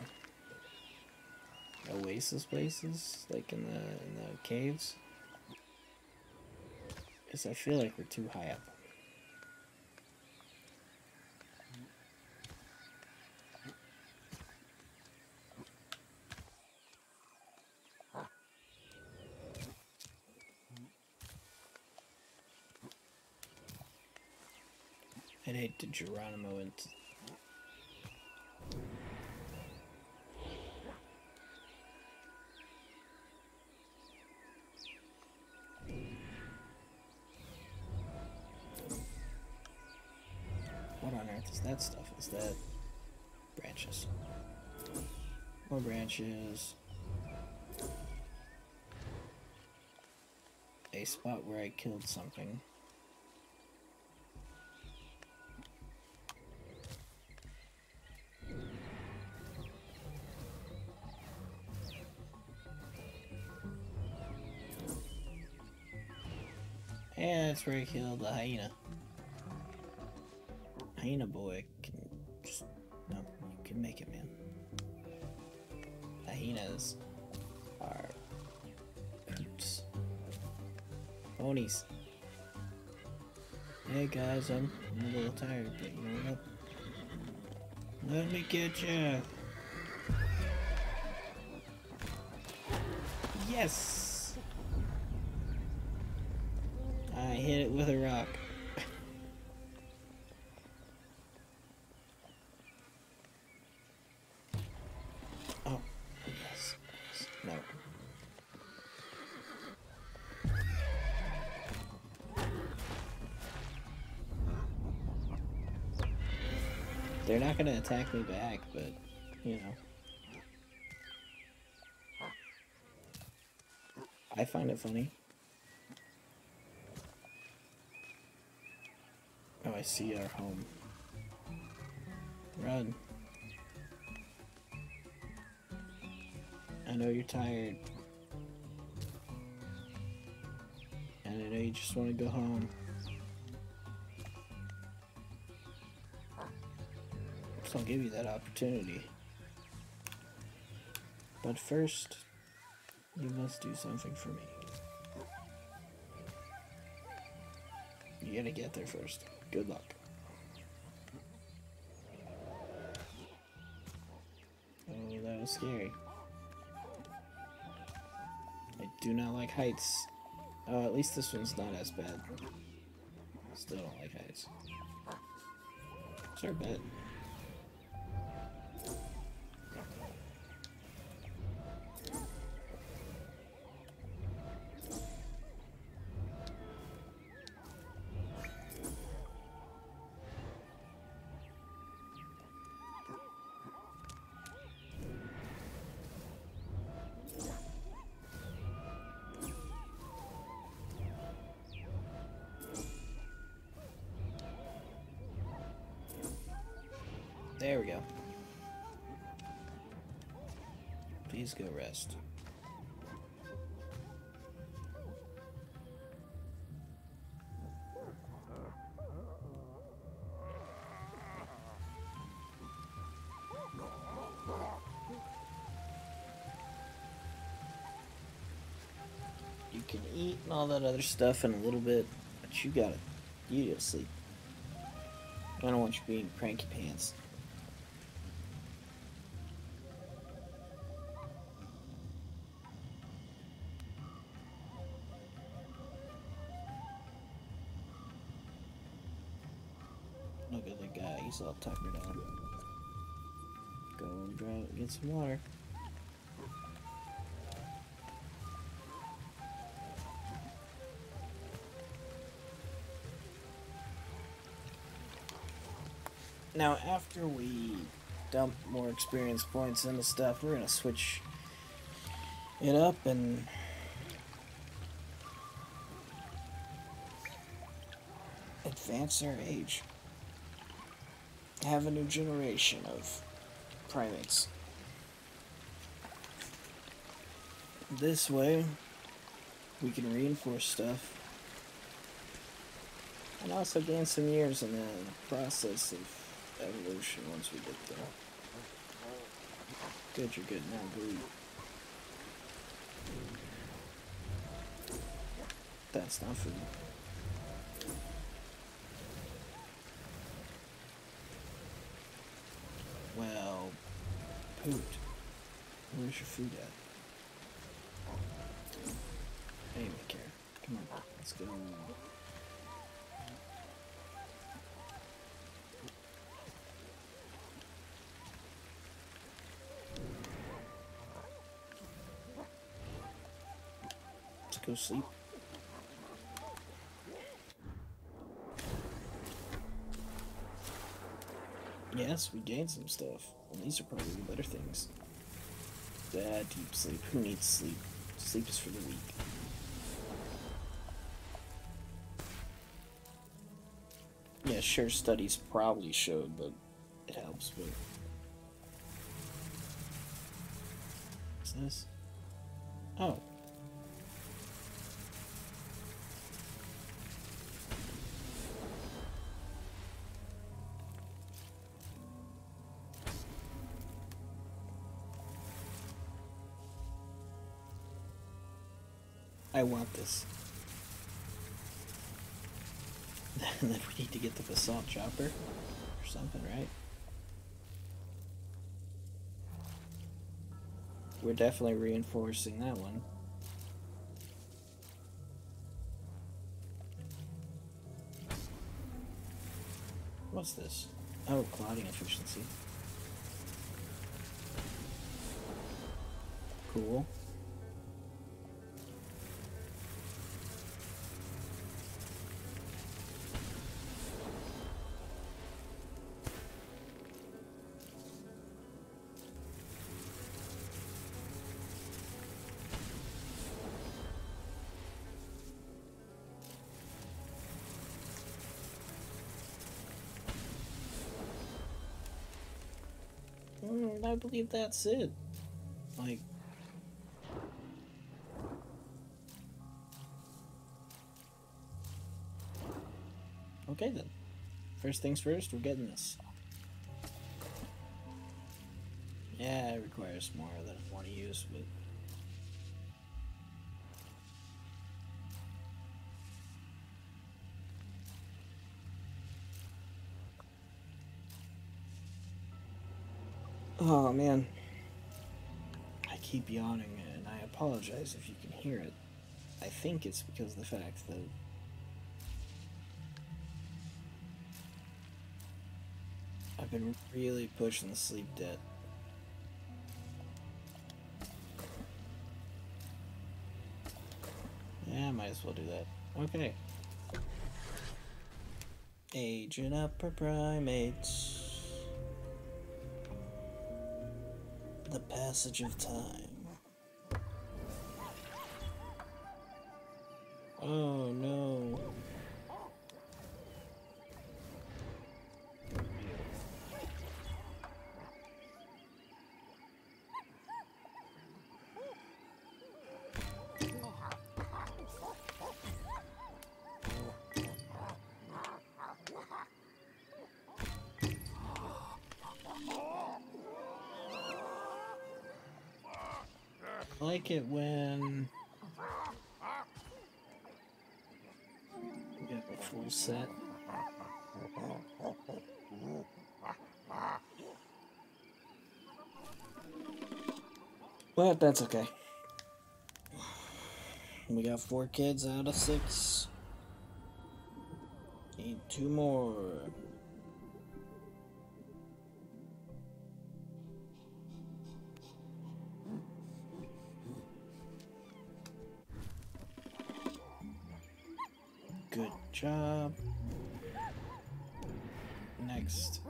oasis places, like in the in the caves, is I feel like we're too high up. I'd hate into. What on earth is that stuff? Is that branches? More branches. A spot where I killed something. I killed the hyena. Hyena boy can just no, you can make it, man. Hyenas are. Ponies. Hey guys, I'm, I'm a little tired, but you know what? Let me get you. Yes. I hit it with a rock. oh, yes. yes. No. They're not gonna attack me back, but, you know. I find it funny. Oh, I see our home. Run. I know you're tired. today. You just want to go home. So I'll give you that opportunity. But first, you must do something for me. You gotta get there first. Good luck. Oh, that was scary. I do not like heights. Oh, at least this one's not as bad. Still don't like heights. Our bed? You can eat and all that other stuff in a little bit, but you gotta, you gotta sleep. I don't want you being cranky pants. He's all tuckered. Go and grab, get some water. Now, after we dump more experience points into stuff, we're gonna switch it up and advance our age. Have a new generation of primates. This way, we can reinforce stuff and also gain some years in the process of evolution once we get there. Good, you're good now, breathe. That's not food. Well, poot. Where's your food at? I don't even care. Come on, let's go. Let's go sleep. Yes, we gained some stuff. And these are probably the better things. Bad deep sleep. Who needs sleep? Sleep is for the weak. Yeah, sure, studies probably showed, but it helps, but. What's this? Oh. I want this. [LAUGHS] then we need to get the basalt chopper or something, right? We're definitely reinforcing that one. What's this? Oh, clouding efficiency. Cool. believe that's it. Like... Okay then. First things first, we're getting this. Oh man. I keep yawning and I apologize if you can hear it. I think it's because of the fact that I've been really pushing the sleep debt. Yeah, might as well do that. Okay. Agent Upper Primates. Passage of time. Like it when we get the full set. But that's okay. We got four kids out of six. Need two more. Job. Next.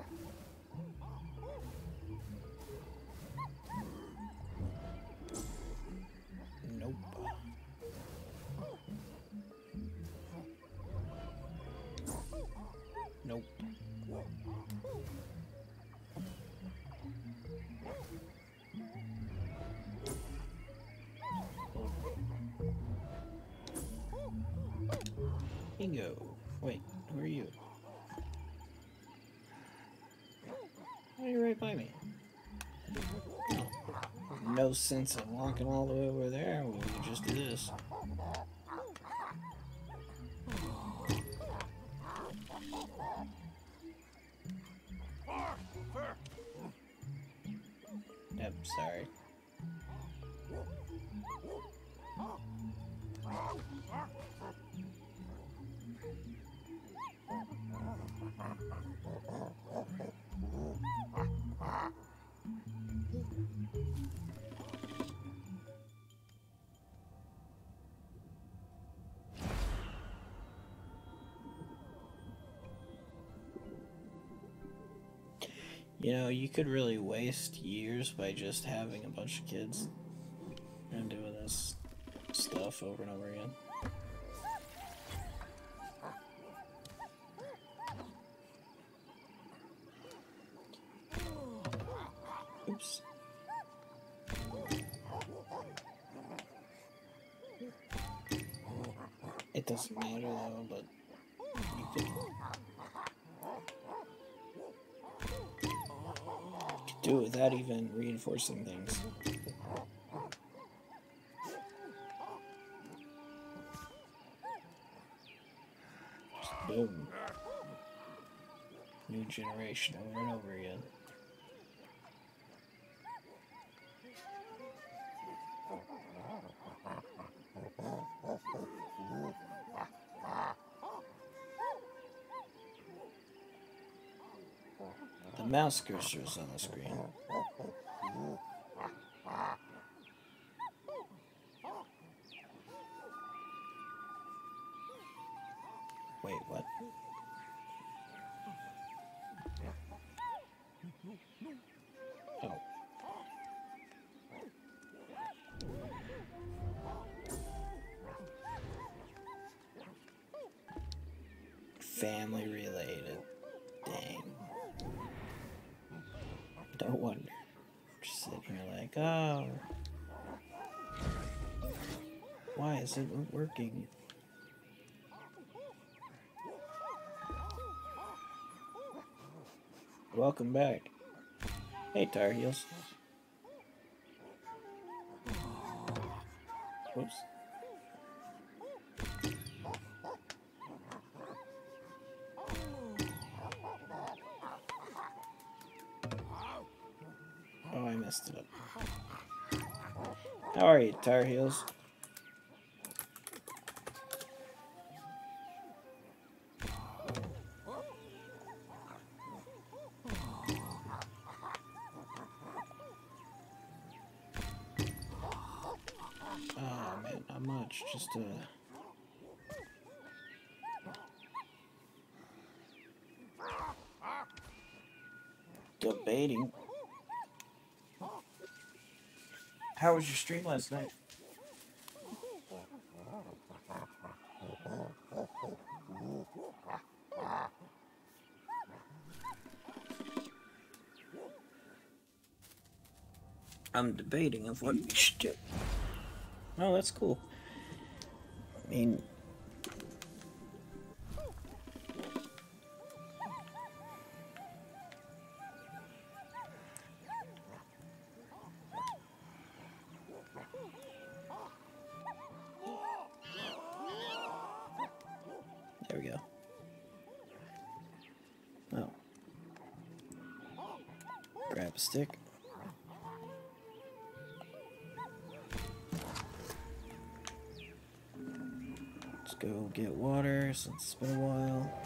Bingo. Wait, who are you? Why are you're right by me. No sense of walking all the way over there. We just do this. Yep, sorry. You know, you could really waste years by just having a bunch of kids and doing this stuff over and over again. Oops. It doesn't matter though, but you could could do it without even reinforcing things. Just boom. New generation over and over again. Mouse cursor is on the screen. Wait, what? Oh. Family related. [LAUGHS] I wonder. Just sitting here like, oh. Why is it working? Welcome back. Hey, tire Heels. Whoops. Messed it up. How are you, Tire Heels? Oh man, not much. Just uh debating. How was your stream last night? I'm debating of what we should do. Oh, that's cool. I mean, stick. Let's go get water since it's been a while.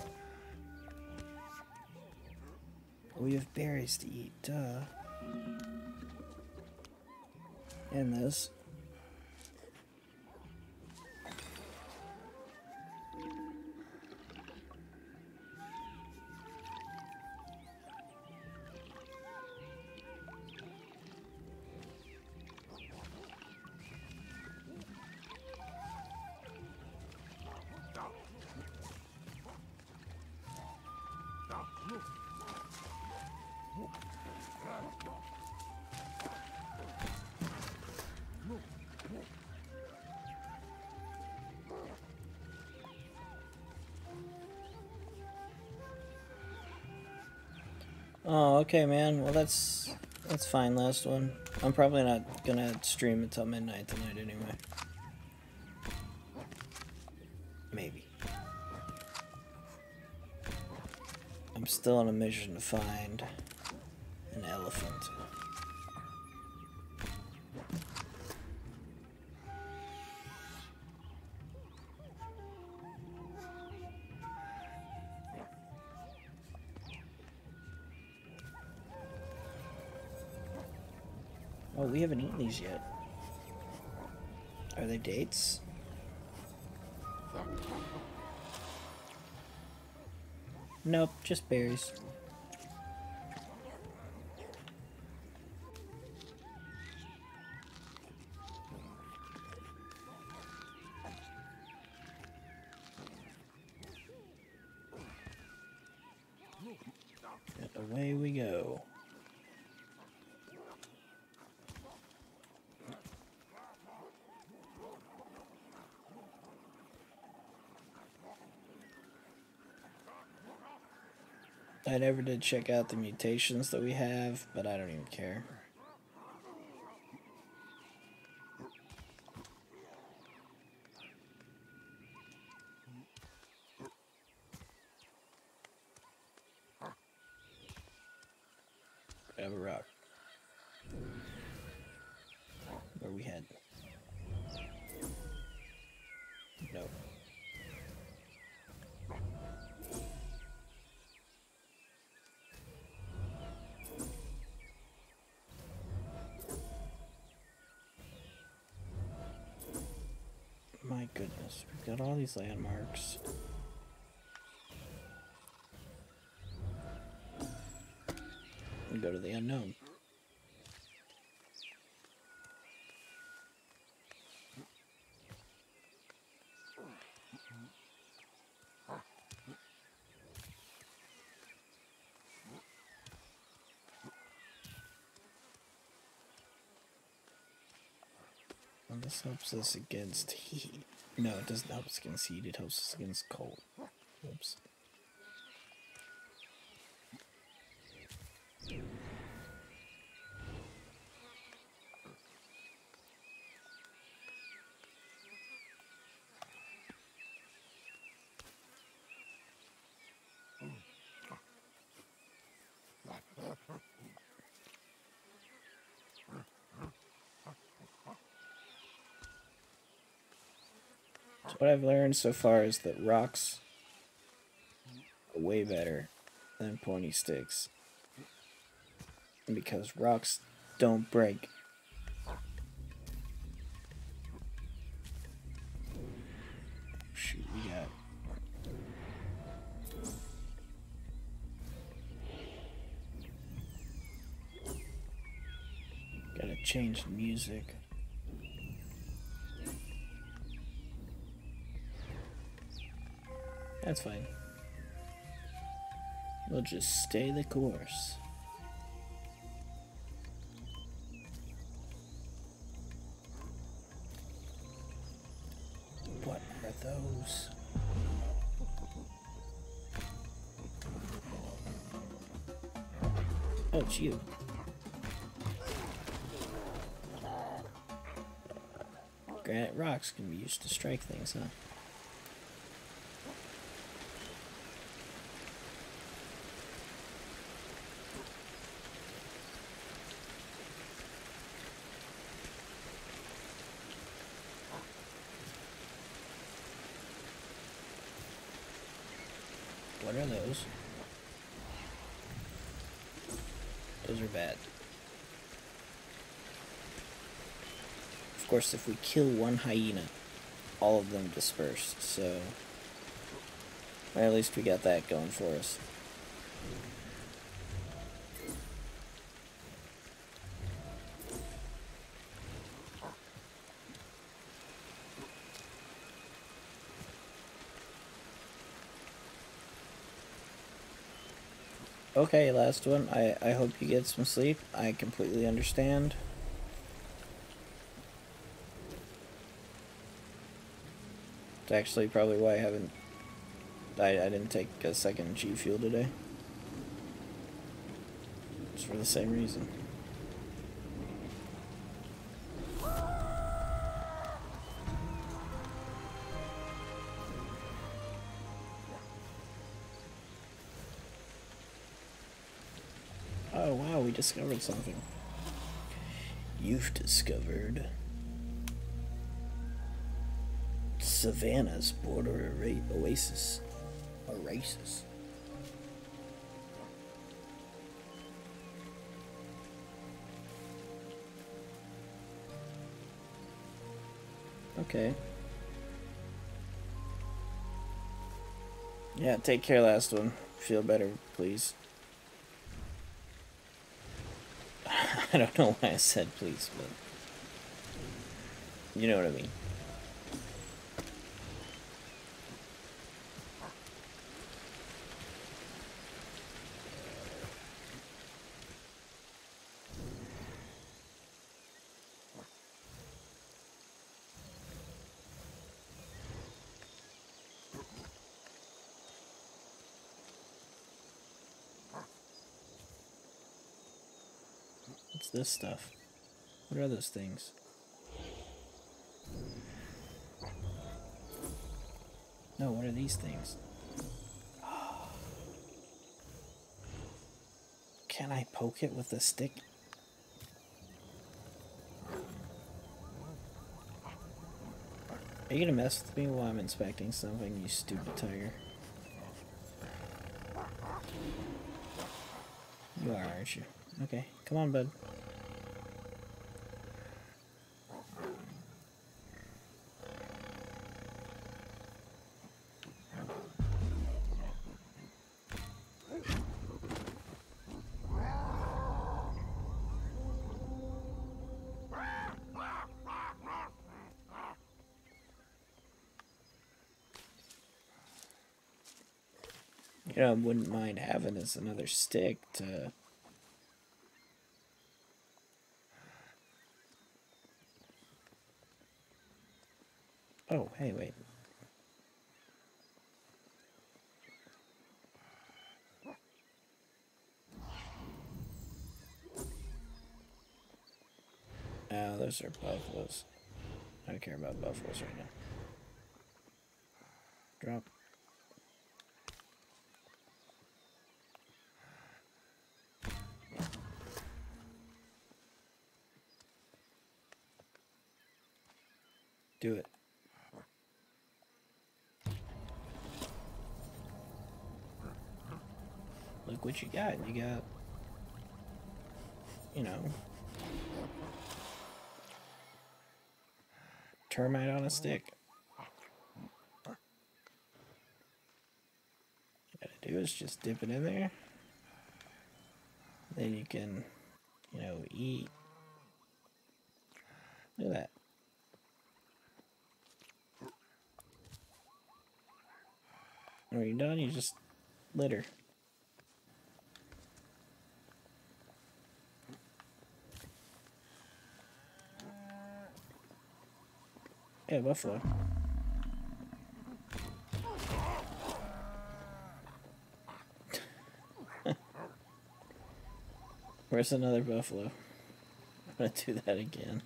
Oh, we have berries to eat, duh. And this. Okay, man. Well, that's that's fine. Last one. I'm probably not gonna stream until midnight tonight anyway. Maybe. I'm still on a mission to find an elephant. These yet. Are they dates? Nope, just berries. Never did check out the mutations that we have, but I don't even care. Grab a rock. Where we head? No. My goodness, we've got all these landmarks. We go to the unknown. And this helps us against heat. No, it doesn't help us against heat, it helps us against cold. Oops. What I've learned so far is that rocks are way better than pointy sticks. Because rocks don't break. Shoot, we got. Gotta change the music. That's fine. We'll just stay the course. What are those? Oh, it's you. Granite rocks can be used to strike things, huh? What are those? Those are bad. Of course, if we kill one hyena, all of them dispersed, so... Well, at least we got that going for us. Okay, last one. I, I hope you get some sleep. I completely understand. Actually probably why I haven't... I, I didn't take a second G Fuel today. It's for the same reason. Oh wow, we discovered something. You've discovered Savannah's border Ara- oasis. Oasis. Okay. Yeah, take care, last one. Feel better, please. [LAUGHS] I don't know why I said please, but you know what I mean. What's this stuff? What are those things? No, what are these things? [GASPS] Can I poke it with a stick? Are you gonna mess with me while I'm inspecting something, you stupid tiger? You are, aren't you? Okay, come on, bud. Wouldn't mind having this another stick to Oh, hey, wait. Oh, those are buffaloes. I don't care about buffaloes right now. Drop. Do it. Look what you got. You got, you know, termite on a stick. Gotta do is just dip it in there. Then you can, you know, eat. Look at that. When you're done, you just litter. Yeah, buffalo. Where's another buffalo? I'm gonna do that again.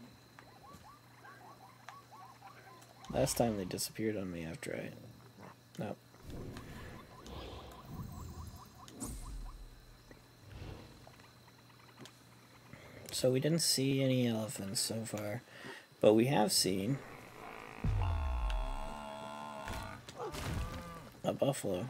Last time they disappeared on me after I... Nope. So we didn't see any elephants so far, but we have seen buffalo.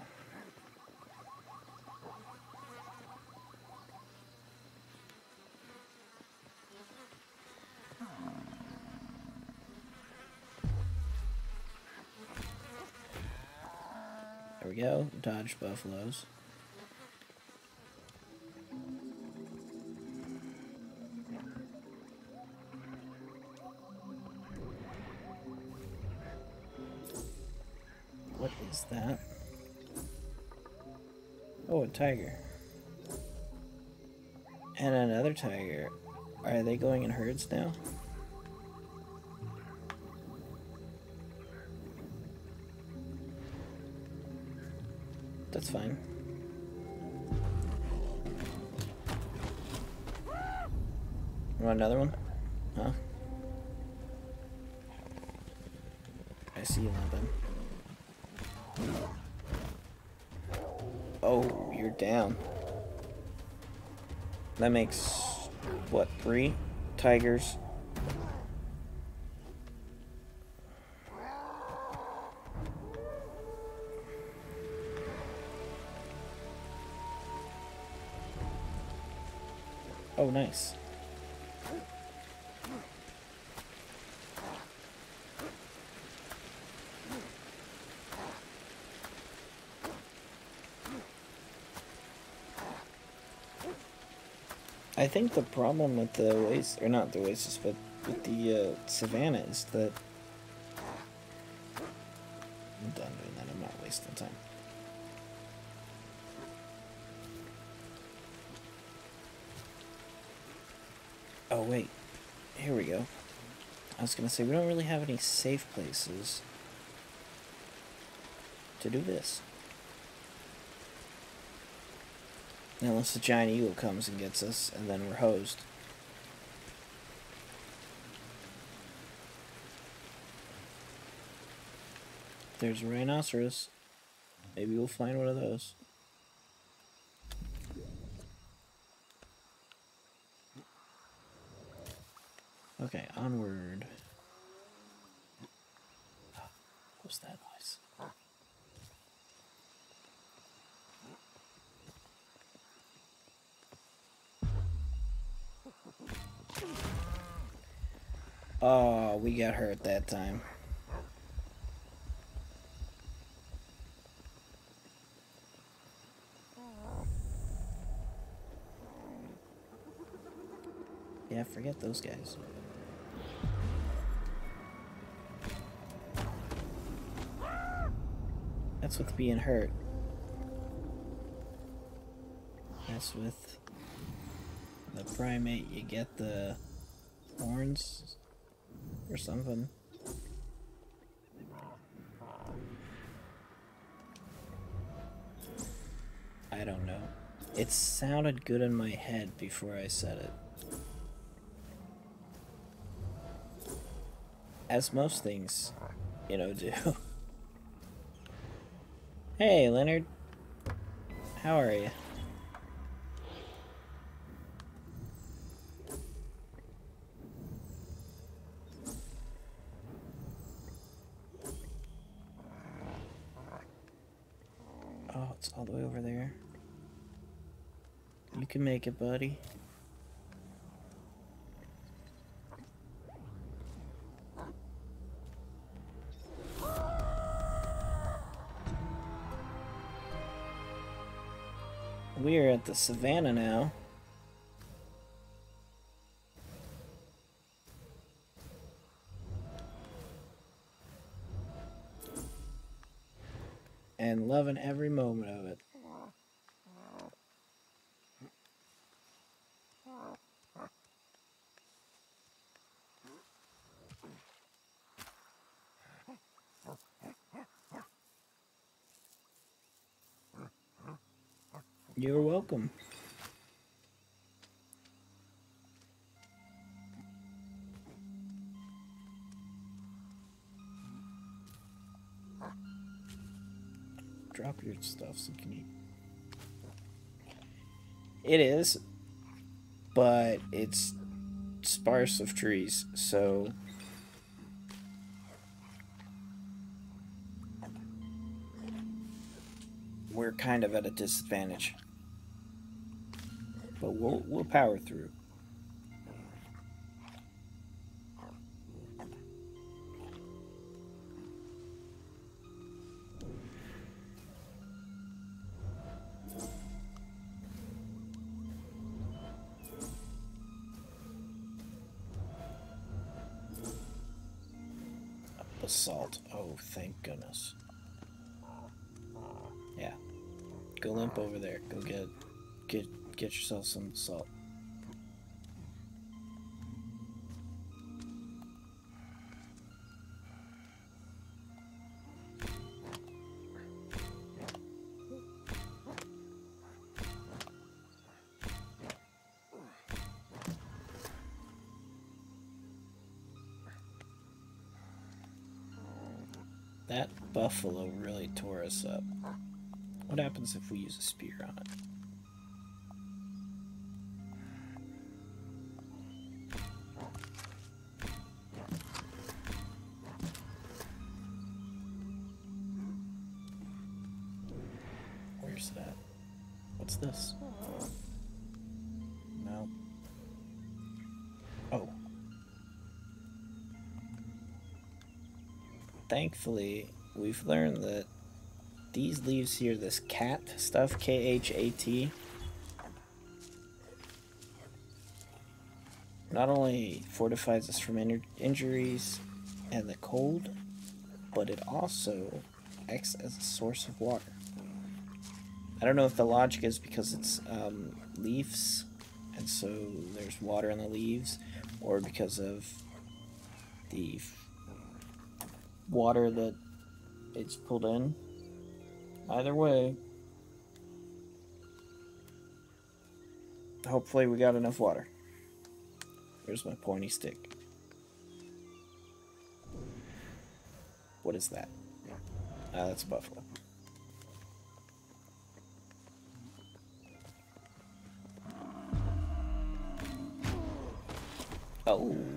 There we go, dodge buffaloes. Tiger. And another tiger. Are they going in herds now? That's fine. Want another one? That makes, what, three tigers? Oh, nice. I think the problem with the oasis, or not the oasis, but with the uh, savannah is that I'm done doing that. I'm not wasting time. Oh wait, here we go. I was gonna say we don't really have any safe places to do this. Unless the giant eagle comes and gets us, and then we're hosed. There's a rhinoceros. Maybe we'll find one of those. Okay, onward. What was that noise? Oh, we hurt that time. Yeah, forget those guys. That's with being hurt. That's with the primate, you get the horns or something. I don't know. It sounded good in my head before I said it. As most things, you know, [LAUGHS] do. hey, Leonard. How are you? Oh, it's all the way over there. You can make it, buddy. We are at the savannah now. And loving every moment of it. Drop your stuff so you can eat. It is, but it's sparse of trees, so we're kind of at a disadvantage. But we'll we'll power through. Yourself some salt. That buffalo really tore us up. What happens if we use a spear on it? We've learned that these leaves here, this cat stuff, K H A T, not only fortifies us from in injuries and the cold, but it also acts as a source of water. I don't know if the logic is because it's um, leaves, and so there's water in the leaves, or because of the water that it's pulled in. Either way, hopefully we got enough water. Here's my pointy stick. What is that? Ah, that's buffalo. Oh.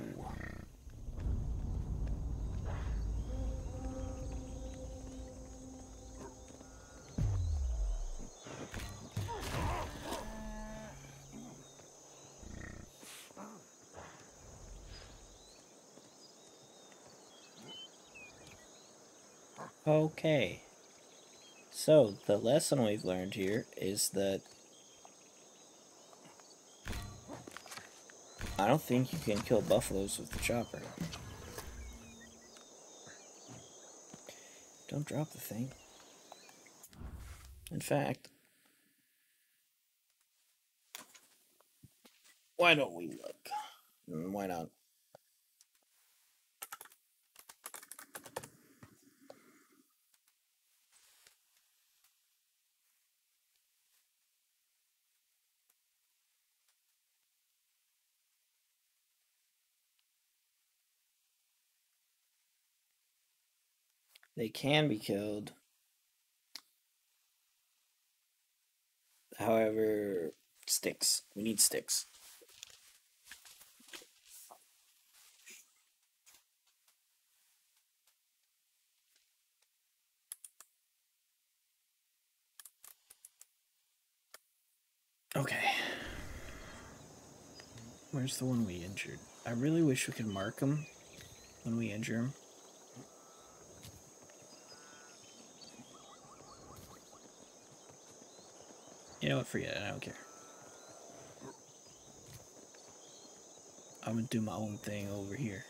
Okay. So, the lesson we've learned here is that I don't think you can kill buffaloes with the chopper. Don't drop the thing. In fact, why don't we look? Mm, Why not? They can be killed. However, sticks. We need sticks. Okay. Where's the one we injured? I really wish we could mark him when we injure him. You know what? Forget it. I don't care. I'm gonna do my own thing over here.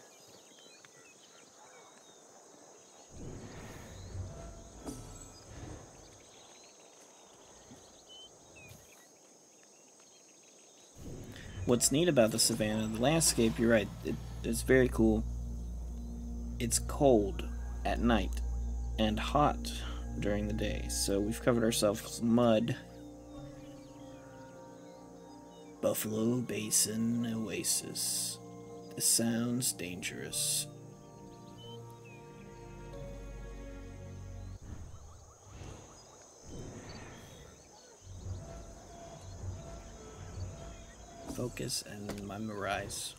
What's neat about the savannah, the landscape, you're right, it, it's very cool. It's cold at night and hot during the day, so we've covered ourselves with mud. Buffalo Basin Oasis. This sounds dangerous. Focus and memorize.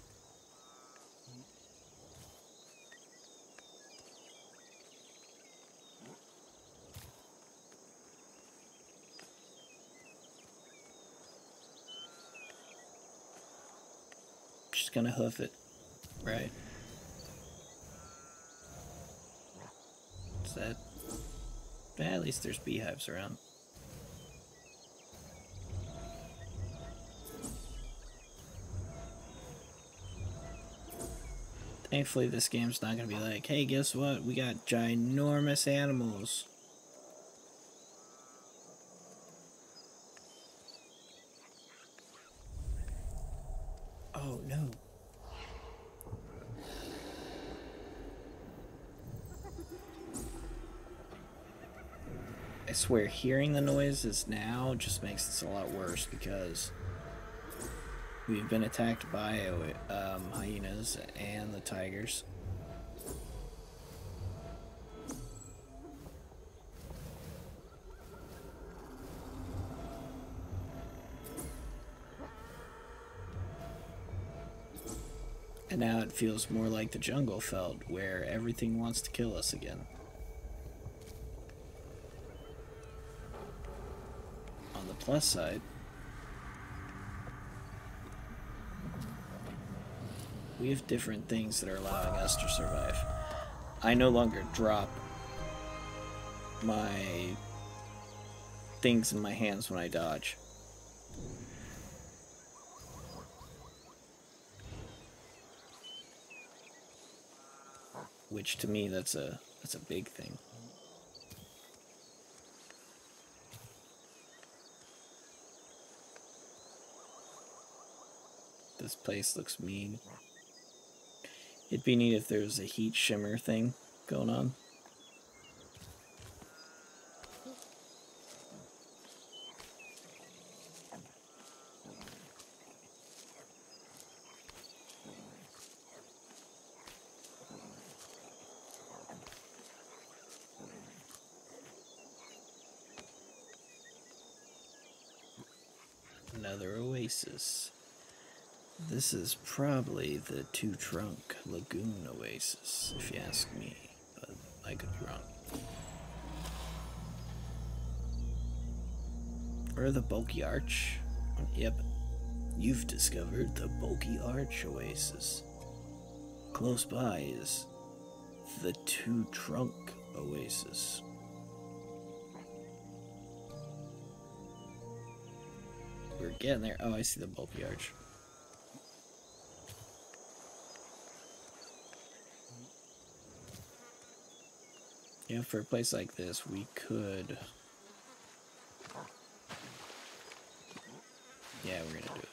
Just gonna hoof it. Right. That... At least there's beehives around. Thankfully, this game's not gonna be like, hey, guess what? We got ginormous animals. Oh no. Swear, hearing the noises now just makes this a lot worse because we've been attacked by um, hyenas and the tigers. And now it feels more like the jungle felt, where everything wants to kill us again. On the plus side, we have different things that are allowing us to survive. I no longer drop my things in my hands when I dodge. which to me that's a that's a big thing. This place looks mean. It'd be neat if there was a heat shimmer thing going on. Another oasis. This is probably the Two Trunk Lagoon Oasis, if you ask me, but I could be wrong. Or the Bulky Arch. Yep, you've discovered the Bulky Arch Oasis. Close by is the Two Trunk Oasis. We're getting there. Oh, I see the bulky arch. Yeah, for a place like this, we could... Yeah, we're gonna do it.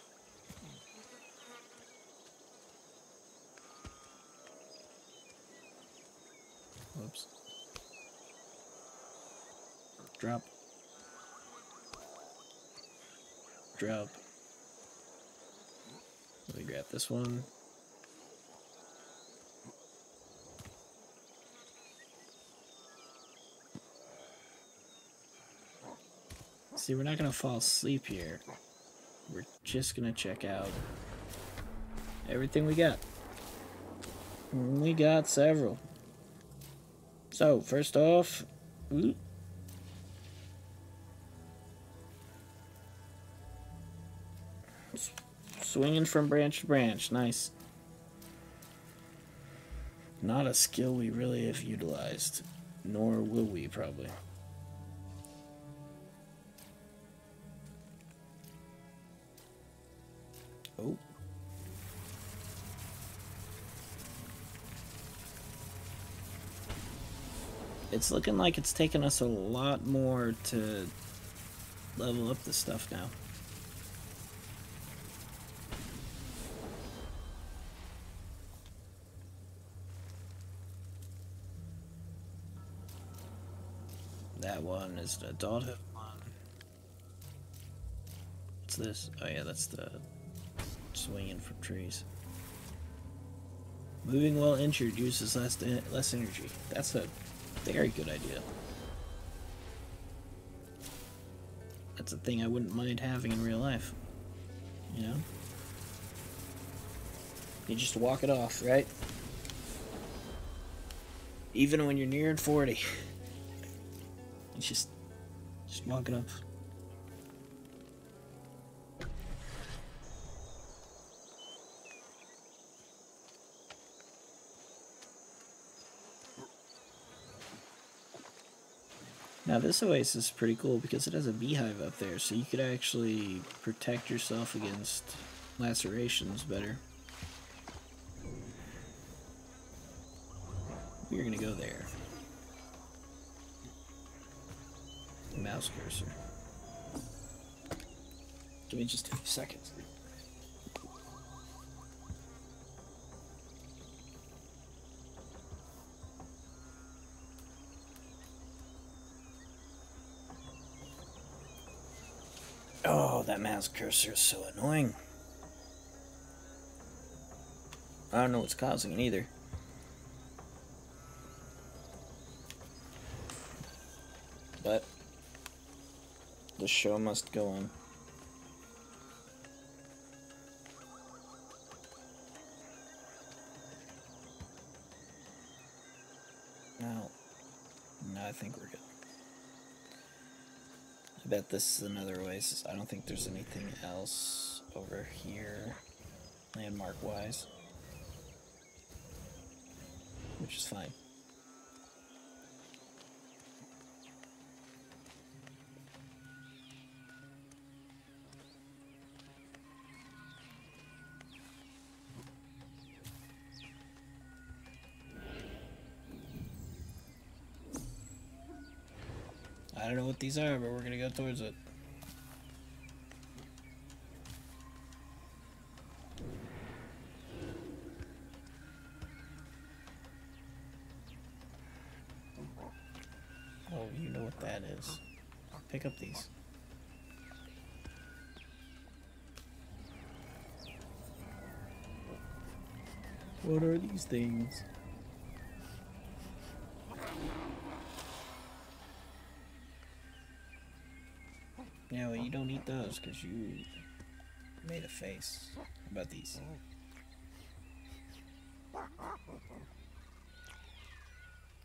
Whoops. Drop. Drop. Let me grab this one. See, we're not gonna fall asleep here. We're just gonna check out everything we got. We got several. So, first off, ooh, Swinging from branch to branch. Nice. Not a skill we really have utilized. Nor will we, probably. It's looking like it's taking us a lot more to level up this stuff now. That one is the adulthood one. What's this? Oh yeah, that's the swinging from trees. Moving while injured uses less less energy. That's a very good idea. That's a thing I wouldn't mind having in real life. You know? You just walk it off, right? Even when you're nearing 40. [LAUGHS] You just just walk it off. Now this oasis is pretty cool because it has a beehive up there, so you could actually protect yourself against lacerations better. We're gonna go there. Mouse cursor. Give me just a few seconds. Oh, that mouse cursor is so annoying. I don't know what's causing it either. But the show must go on. Now, no, I think we're good. This is another oasis. I don't think there's anything else over here, landmark wise, which is fine. What these are, but we're gonna go towards it. Oh, you know what that is. Pick up these. What are these things? Yeah, well, you don't eat those because you made a face. About these?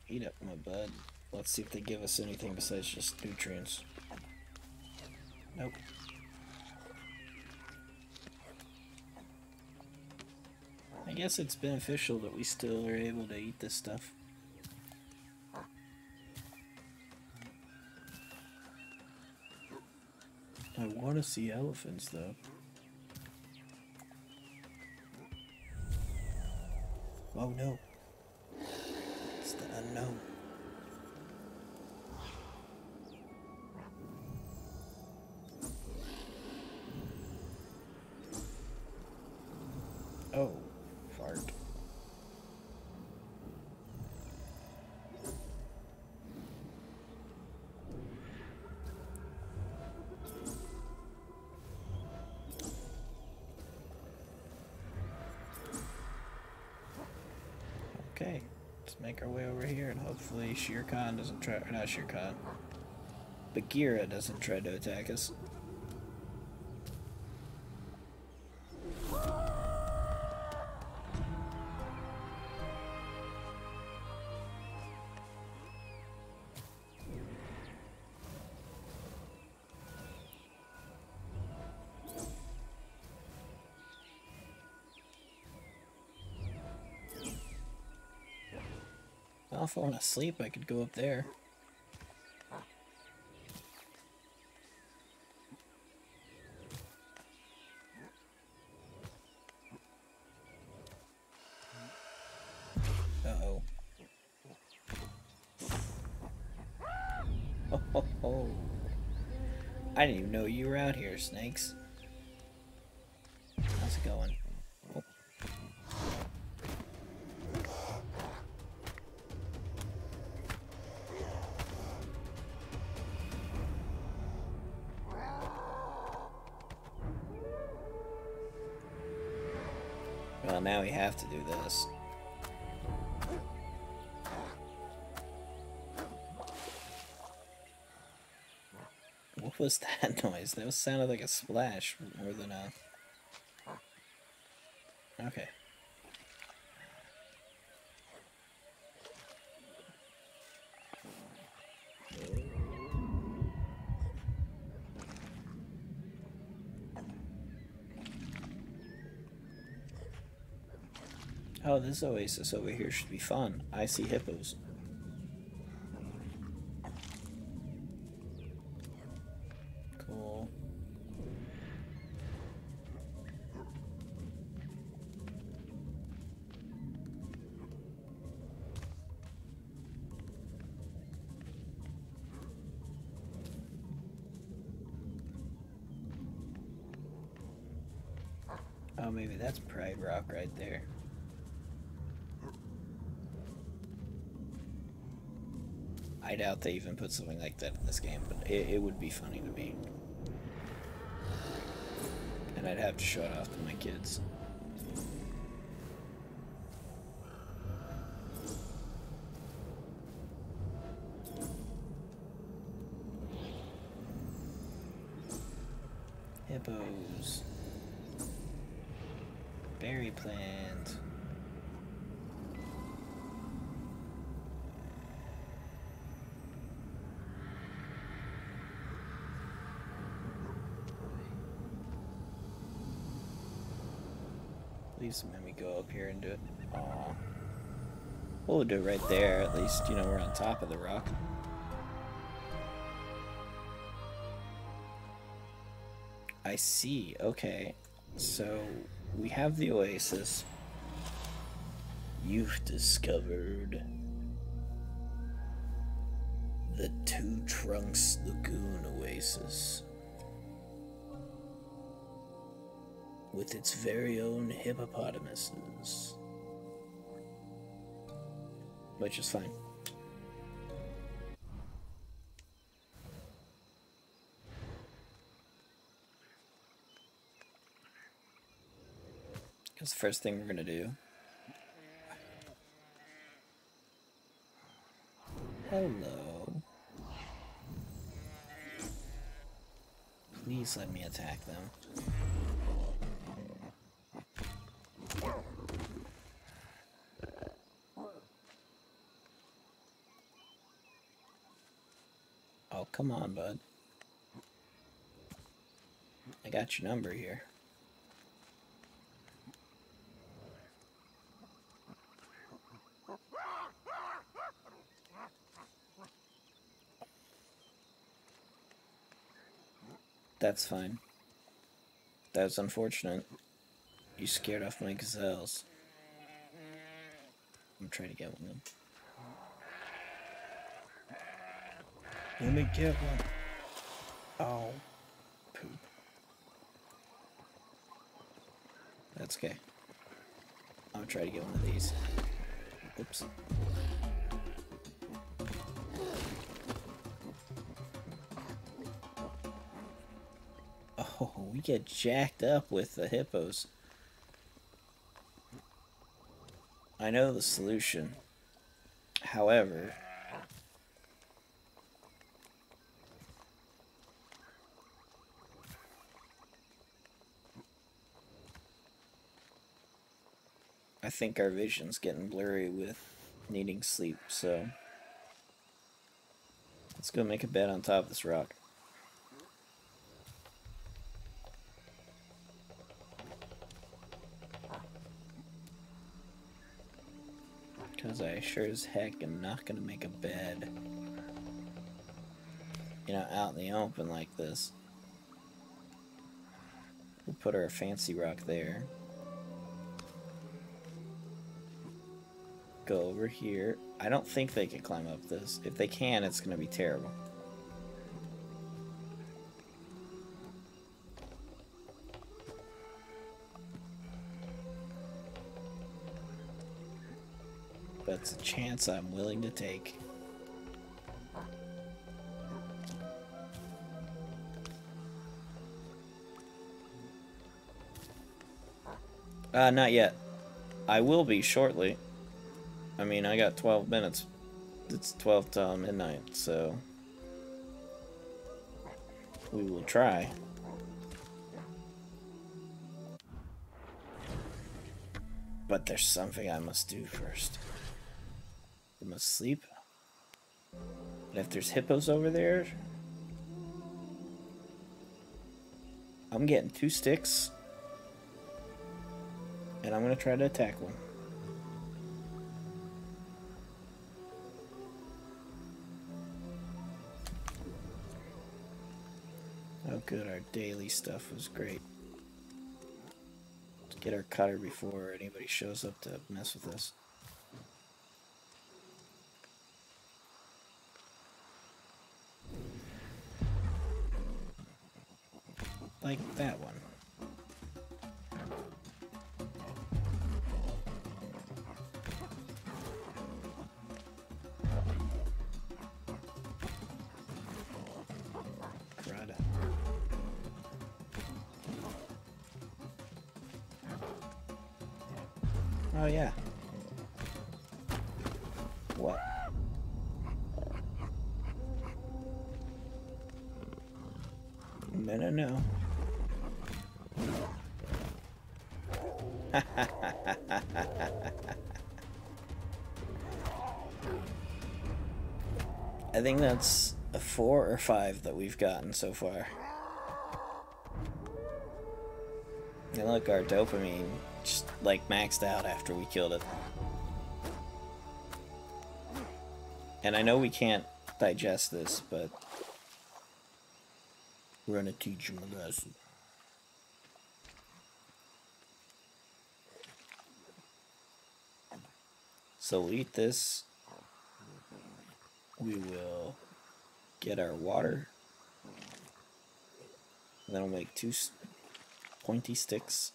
Eat up, my bud. Let's see if they give us anything besides just nutrients. Nope. I guess it's beneficial that we still are able to eat this stuff. I want to see elephants, though. Oh no. It's the unknown. Hopefully Shere Khan doesn't try, or not Shere Khan, Bagheera doesn't try to attack us. If I want to sleep, I could go up there. Uh-oh. [LAUGHS] Oh, ho, ho. I didn't even know you were out here, snakes. Have to do this. What was that [LAUGHS] noise? That sounded like a splash more than a. Okay. This oasis over here should be fun. I see hippos. Cool. Oh, maybe that's Pride Rock right there. They even put something like that in this game, but it, it would be funny to me. And I'd have to show it off to my kids. Hippos. Berry plant. Please let me go up here and do it. Aw. We'll do it right there. At least, you know, we're on top of the rock. I see. Okay. So, we have the oasis. You've discovered the Two Trunks Lagoon Oasis. With its very own hippopotamuses. Which is fine. Because the first thing we're going to do. Hello. Please let me attack them. Oh, come on, bud. I got your number here. That's fine. That's unfortunate. You scared off my gazelles. I'm trying to get one of them. Let me get one. Oh, poop. That's okay. I'll try to get one of these. Oops. Oh, we get jacked up with the hippos. I know the solution. However, think our vision's getting blurry with needing sleep, so let's go make a bed on top of this rock. Because I sure as heck am not going to make a bed. You know, out in the open like this. We'll put our fancy rock there. Go over here. I don't think they can climb up this. If they can, it's going to be terrible. That's a chance I'm willing to take. Uh, not yet. I will be shortly. I mean, I got 12 minutes. It's 12 till midnight, so... We will try. But there's something I must do first. I must sleep. If there's hippos over there... I'm getting two sticks. And I'm going to try to attack one. Good, our daily stuff was great. Let's get our cutter before anybody shows up to mess with us. I think that's a four or five that we've gotten so far. And look, our dopamine just like maxed out after we killed it. And I know we can't digest this, but we're gonna teach him a lesson. So we'll eat this. We will get our water. And then we'll make two pointy sticks.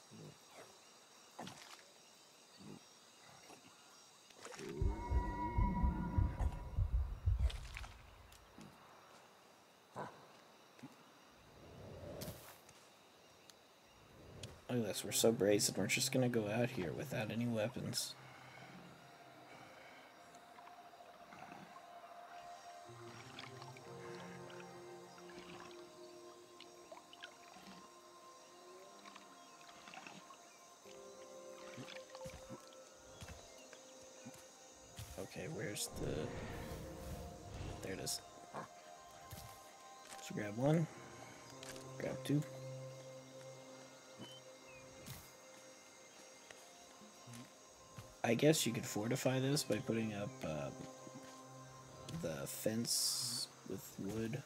Oh, Look at this, we're so brazen. We're just gonna go out here without any weapons. I guess you could fortify this by putting up uh, the fence with wood.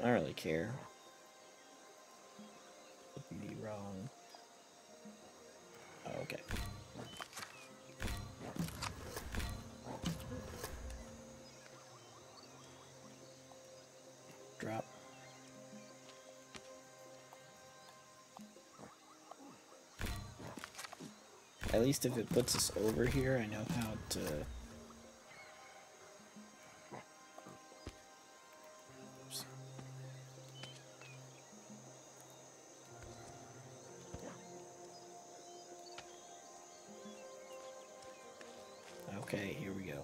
I don't really care. Be wrong. Oh, okay. At least if it puts us over here, I know how to... Okay, here we go.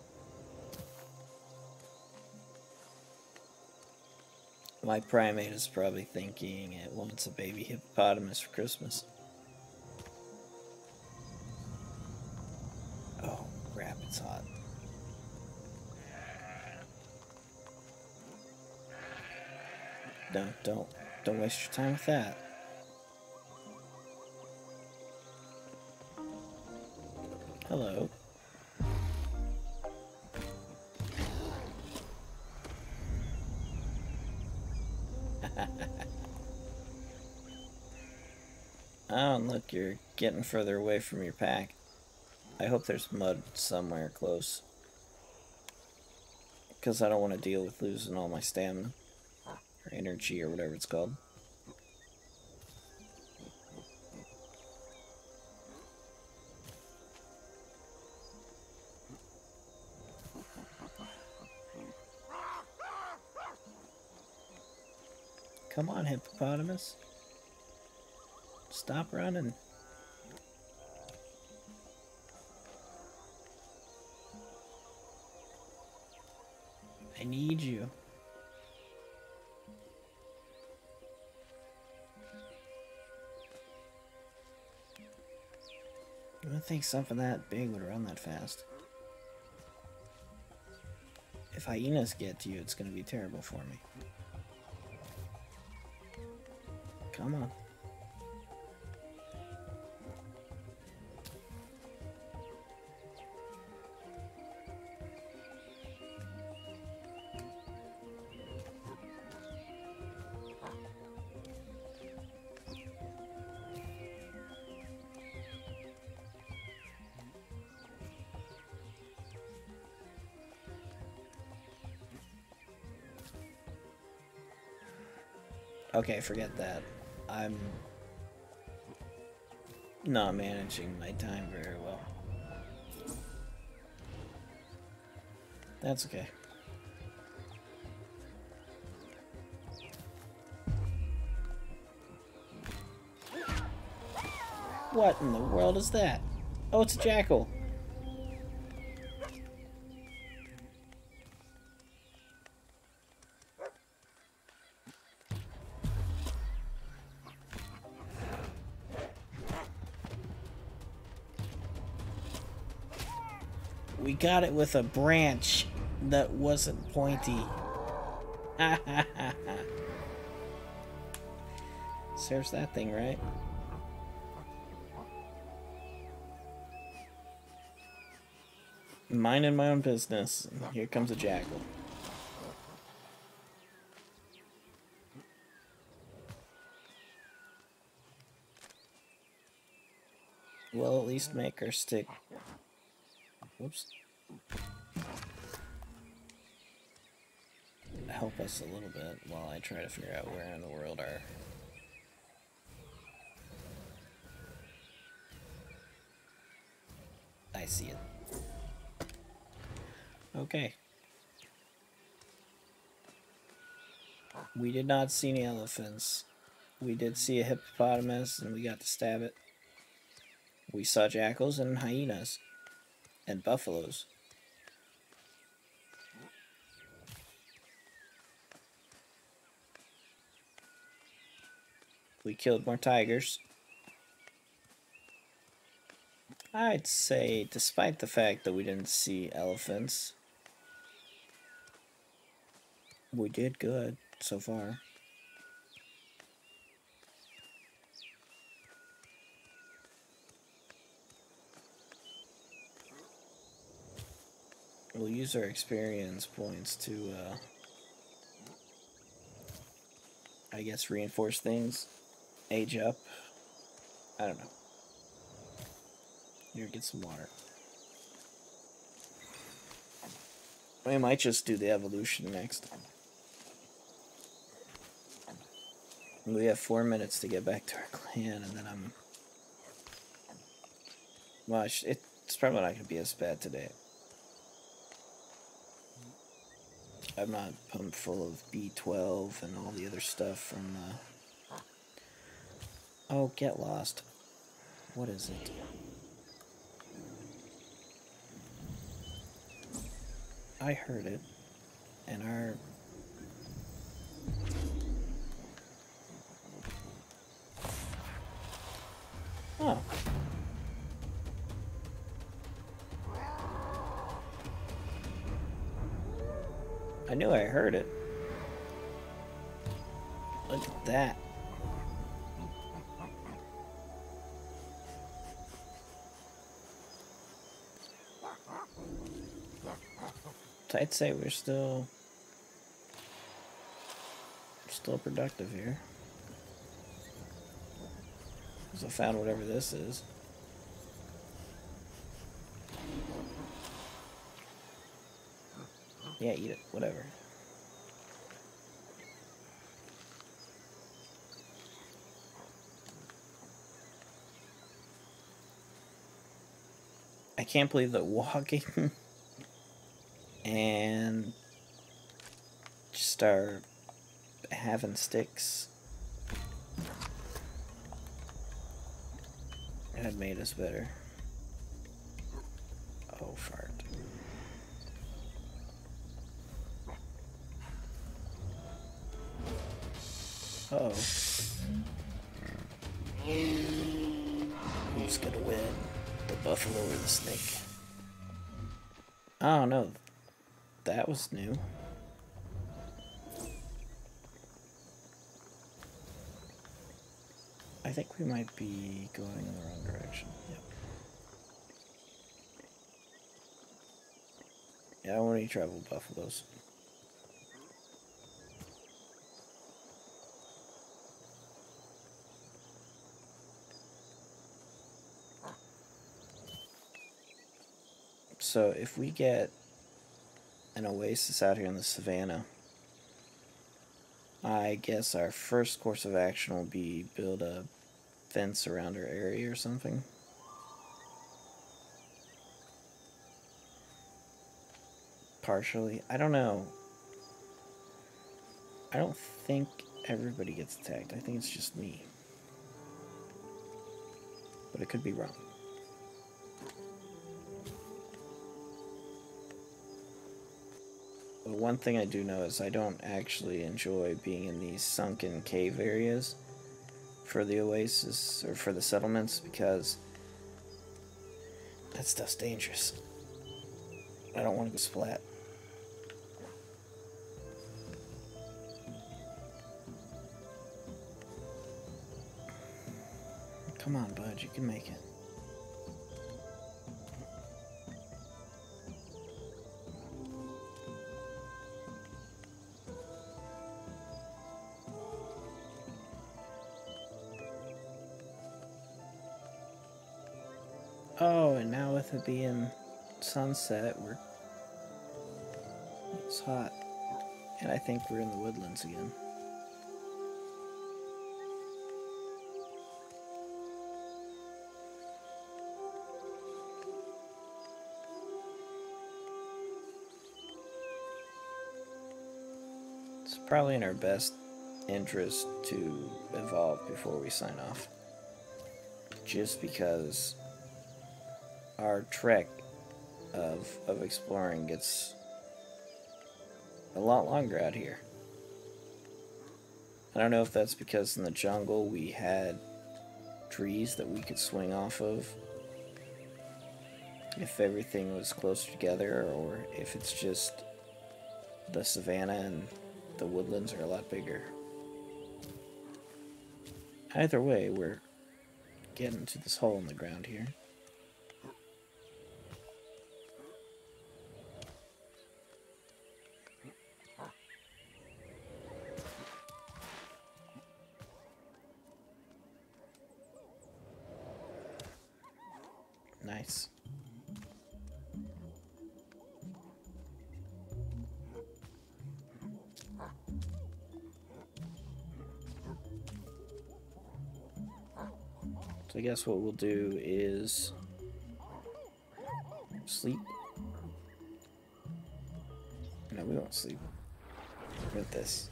My primate is probably thinking it wants a baby hippopotamus for Christmas. Don't don't waste your time with that. Hello. [LAUGHS] oh, and look, you're getting further away from your pack. I hope there's mud somewhere close. Because I don't want to deal with losing all my stamina. Energy, or whatever it's called. Come on, hippopotamus. Stop running. I need you. Think something that big would run that fast. If hyenas get to you, it's going to be terrible for me. Come on. Okay, forget that. I'm not managing my time very well. That's okay. What in the world is that? Oh, it's a jackal. We got it with a branch that wasn't pointy. [LAUGHS] Serves that thing right. Minding my own business. Here comes a jackal. We'll at least make her stick Whoops. Help us a little bit while I try to figure out where in the world our... I see it. Okay. We did not see any elephants. We did see a hippopotamus and we got to stab it. We saw jackals and hyenas and buffaloes. We killed more tigers. I'd say, despite the fact that we didn't see elephants, we did good so far. We'll use our experience points to, uh, I guess, reinforce things, age up. I don't know. Here, get some water. We might just do the evolution next. We have four minutes to get back to our clan, and then I'm... Well, it's probably not going to be as bad today. I'm not pumped full of B12 and all the other stuff from, uh... Oh, get lost. What is it? I heard it, and our... Oh. knew I heard it. Look at that. I'd say we're still still productive here. So I found whatever this is. Yeah, eat it. Whatever. I can't believe that walking [LAUGHS] and start having sticks had made us better. Oh, fart. Uh oh. Who's gonna win? The buffalo or the snake? Oh no. That was new. I think we might be going in the wrong direction. Yep. Yeah, I want to travel buffaloes. So if we get an oasis out here in the savannah, I guess our first course of action will be build a fence around our area or something. Partially. I don't know. I don't think everybody gets attacked. I think it's just me. But it could be wrong. One thing I do know is I don't actually enjoy being in these sunken cave areas for the oasis or for the settlements because that stuff's dangerous. I don't want to go splat. Come on, bud, you can make it. Sunset, we're it's hot, and I think we're in the woodlands again. It's probably in our best interest to evolve before we sign off. Just because our trek of, of exploring gets a lot longer out here. I don't know if that's because in the jungle we had trees that we could swing off of, if everything was closer together, or if it's just the savannah and the woodlands are a lot bigger. Either way, we're getting to this hole in the ground here. Guess what we'll do is sleep. No, we won't sleep. With this.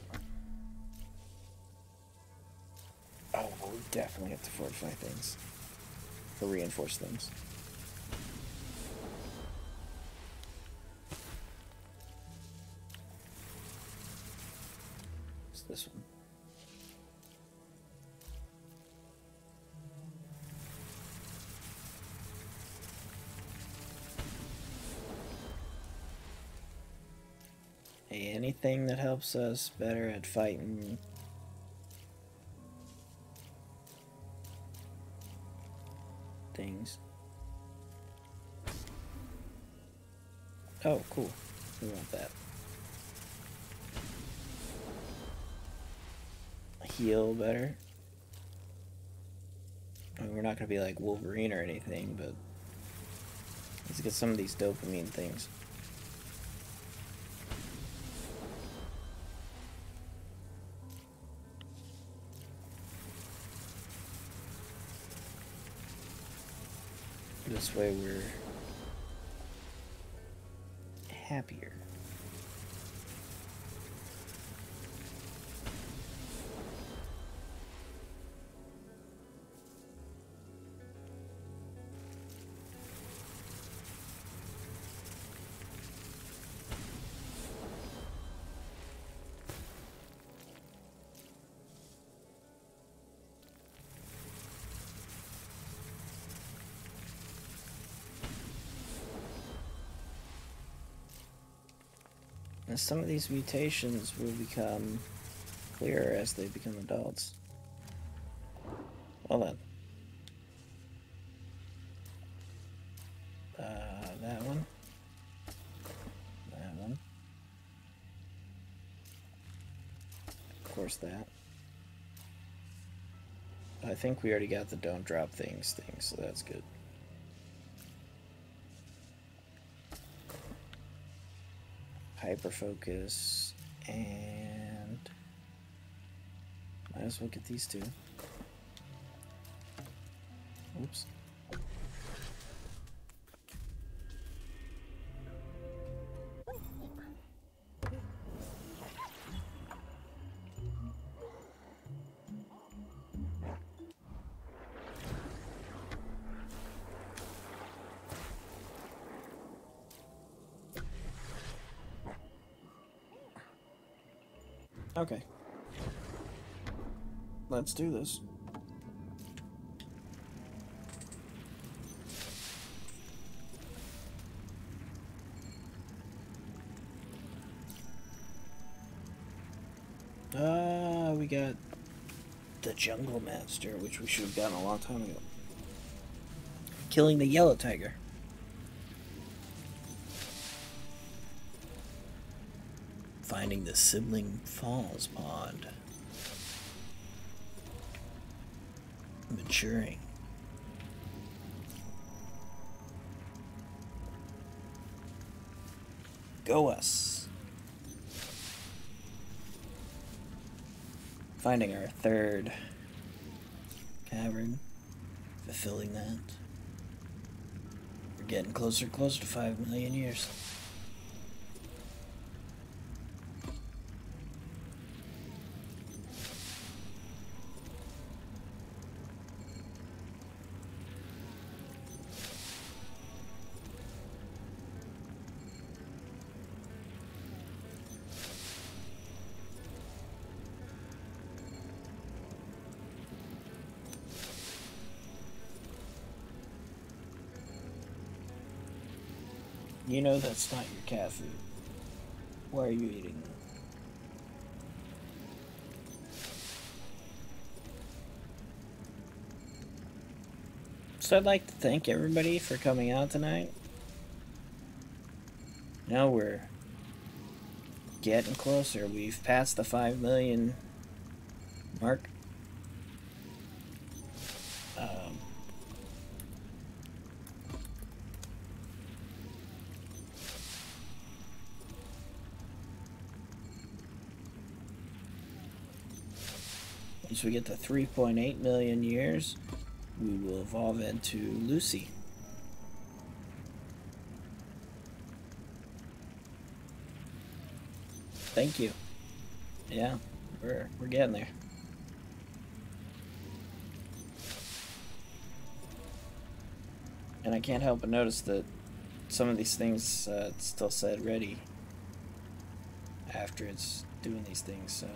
Oh, well, we definitely have to fortify things. Or reinforce things. Helps us better at fighting things. Oh, cool. We want that. Heal better. I mean, we're not gonna be like Wolverine or anything, but let's get some of these dopamine things. This way we're happier. And some of these mutations will become clearer as they become adults. Well then. Uh, that one. That one. Of course that. I think we already got the don't drop things thing, so that's good. Hyper focus and might as well get these two. Oops. Let's do this. Ah, uh, we got the Jungle Master, which we should have gotten a long time ago. Killing the Yellow Tiger. finding the Sibling Falls pond. Maturing. Go us. Finding our third cavern. Fulfilling that. We're getting closer closer to five million years. You know that's not your cat food. Why are you eating them? So I'd like to thank everybody for coming out tonight. Now we're getting closer. We've passed the 5 million Once we get to 3.8 million years, we will evolve into Lucy. Thank you. Yeah, we're we're getting there. And I can't help but notice that some of these things uh, still said ready after it's doing these things, so.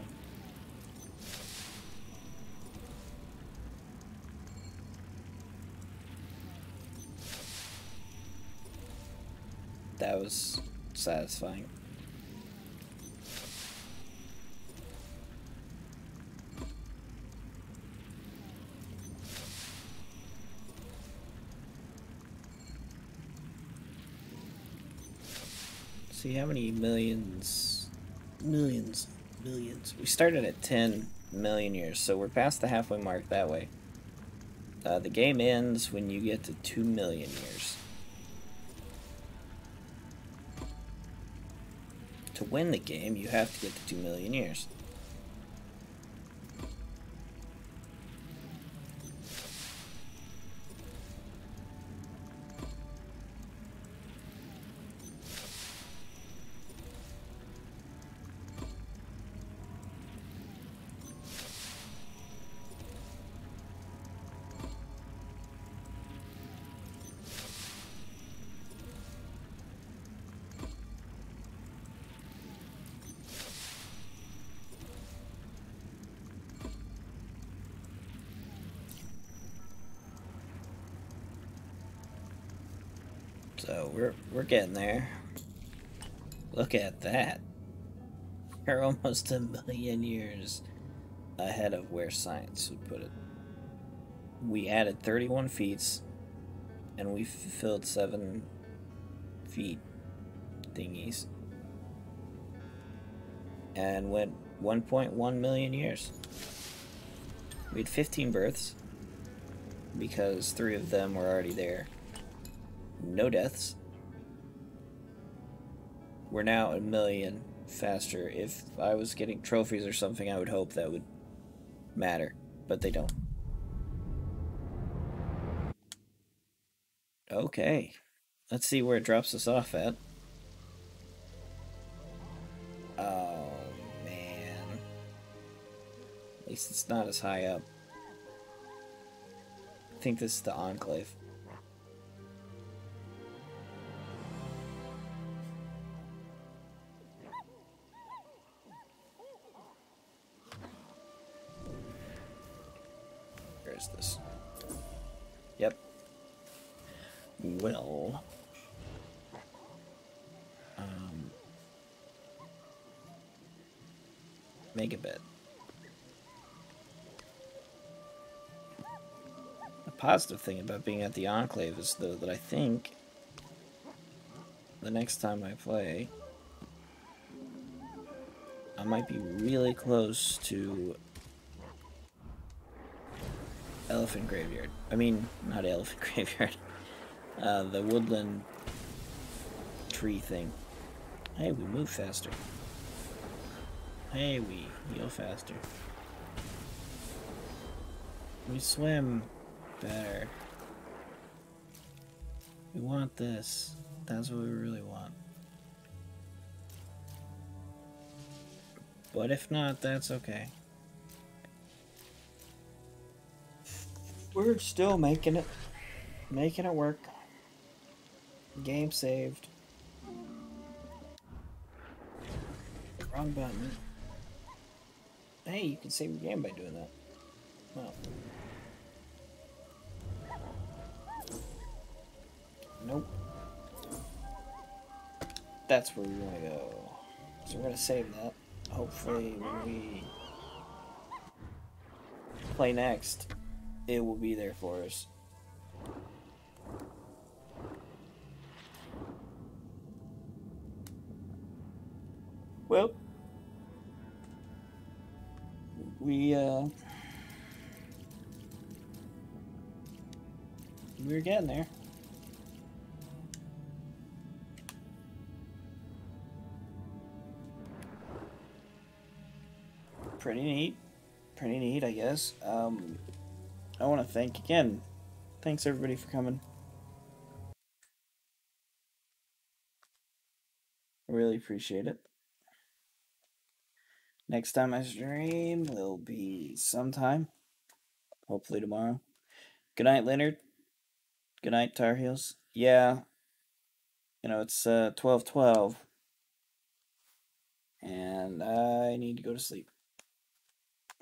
Was satisfying. see how many millions, millions, millions. We started at 10 million years, so we're past the halfway mark that way. Uh, the game ends when you get to 2 million years. Win the game, you have to get to 2 million years. So we're we're getting there. Look at that. We're almost a million years ahead of where science would put it. We added 31 feet and we filled 7 feet thingies. And went 1.1 million years. We had 15 births because 3 of them were already there no deaths. We're now a million faster. If I was getting trophies or something, I would hope that would matter, but they don't. Okay, let's see where it drops us off at. Oh, man. At least it's not as high up. I think this is the Enclave. Positive thing about being at the Enclave is, though, that I think the next time I play, I might be really close to Elephant Graveyard. I mean, not Elephant [LAUGHS] Graveyard. Uh, the woodland tree thing. Hey, we move faster. Hey, we heal faster. We swim better. We want this. That's what we really want. But if not, that's okay. We're still making it. Making it work. Game saved. Wrong button. Hey, you can save your game by doing that. Oh. Nope. That's where we want to go. So we're going to save that. Hopefully when we play next, it will be there for us. Well, we, uh, we're getting there. Pretty neat. Pretty neat, I guess. Um, I want to thank again. Thanks everybody for coming. Really appreciate it. Next time I stream will be sometime. Hopefully tomorrow. Good night, Leonard. Good night, Tar Heels. Yeah. You know, it's uh, 12 And I need to go to sleep.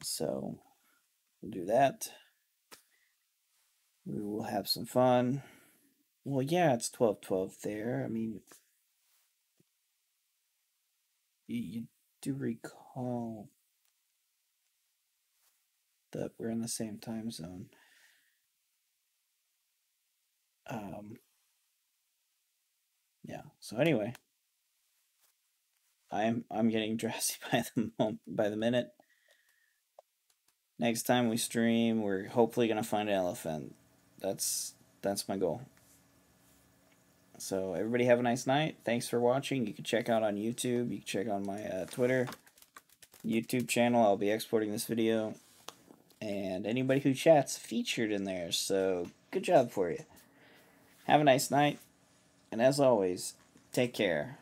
So, we'll do that. We will have some fun. Well, yeah, it's 12 12 there. I mean, you, you do recall that we're in the same time zone. Um, yeah, so anyway, I'm I'm getting [LAUGHS] drowsy by the moment, by the minute. Next time we stream, we're hopefully gonna find an elephant. That's that's my goal. So everybody have a nice night. Thanks for watching. You can check out on YouTube. You can check on my uh, Twitter, YouTube channel. I'll be exporting this video, and anybody who chats featured in there. So good job for you. Have a nice night, and as always, take care.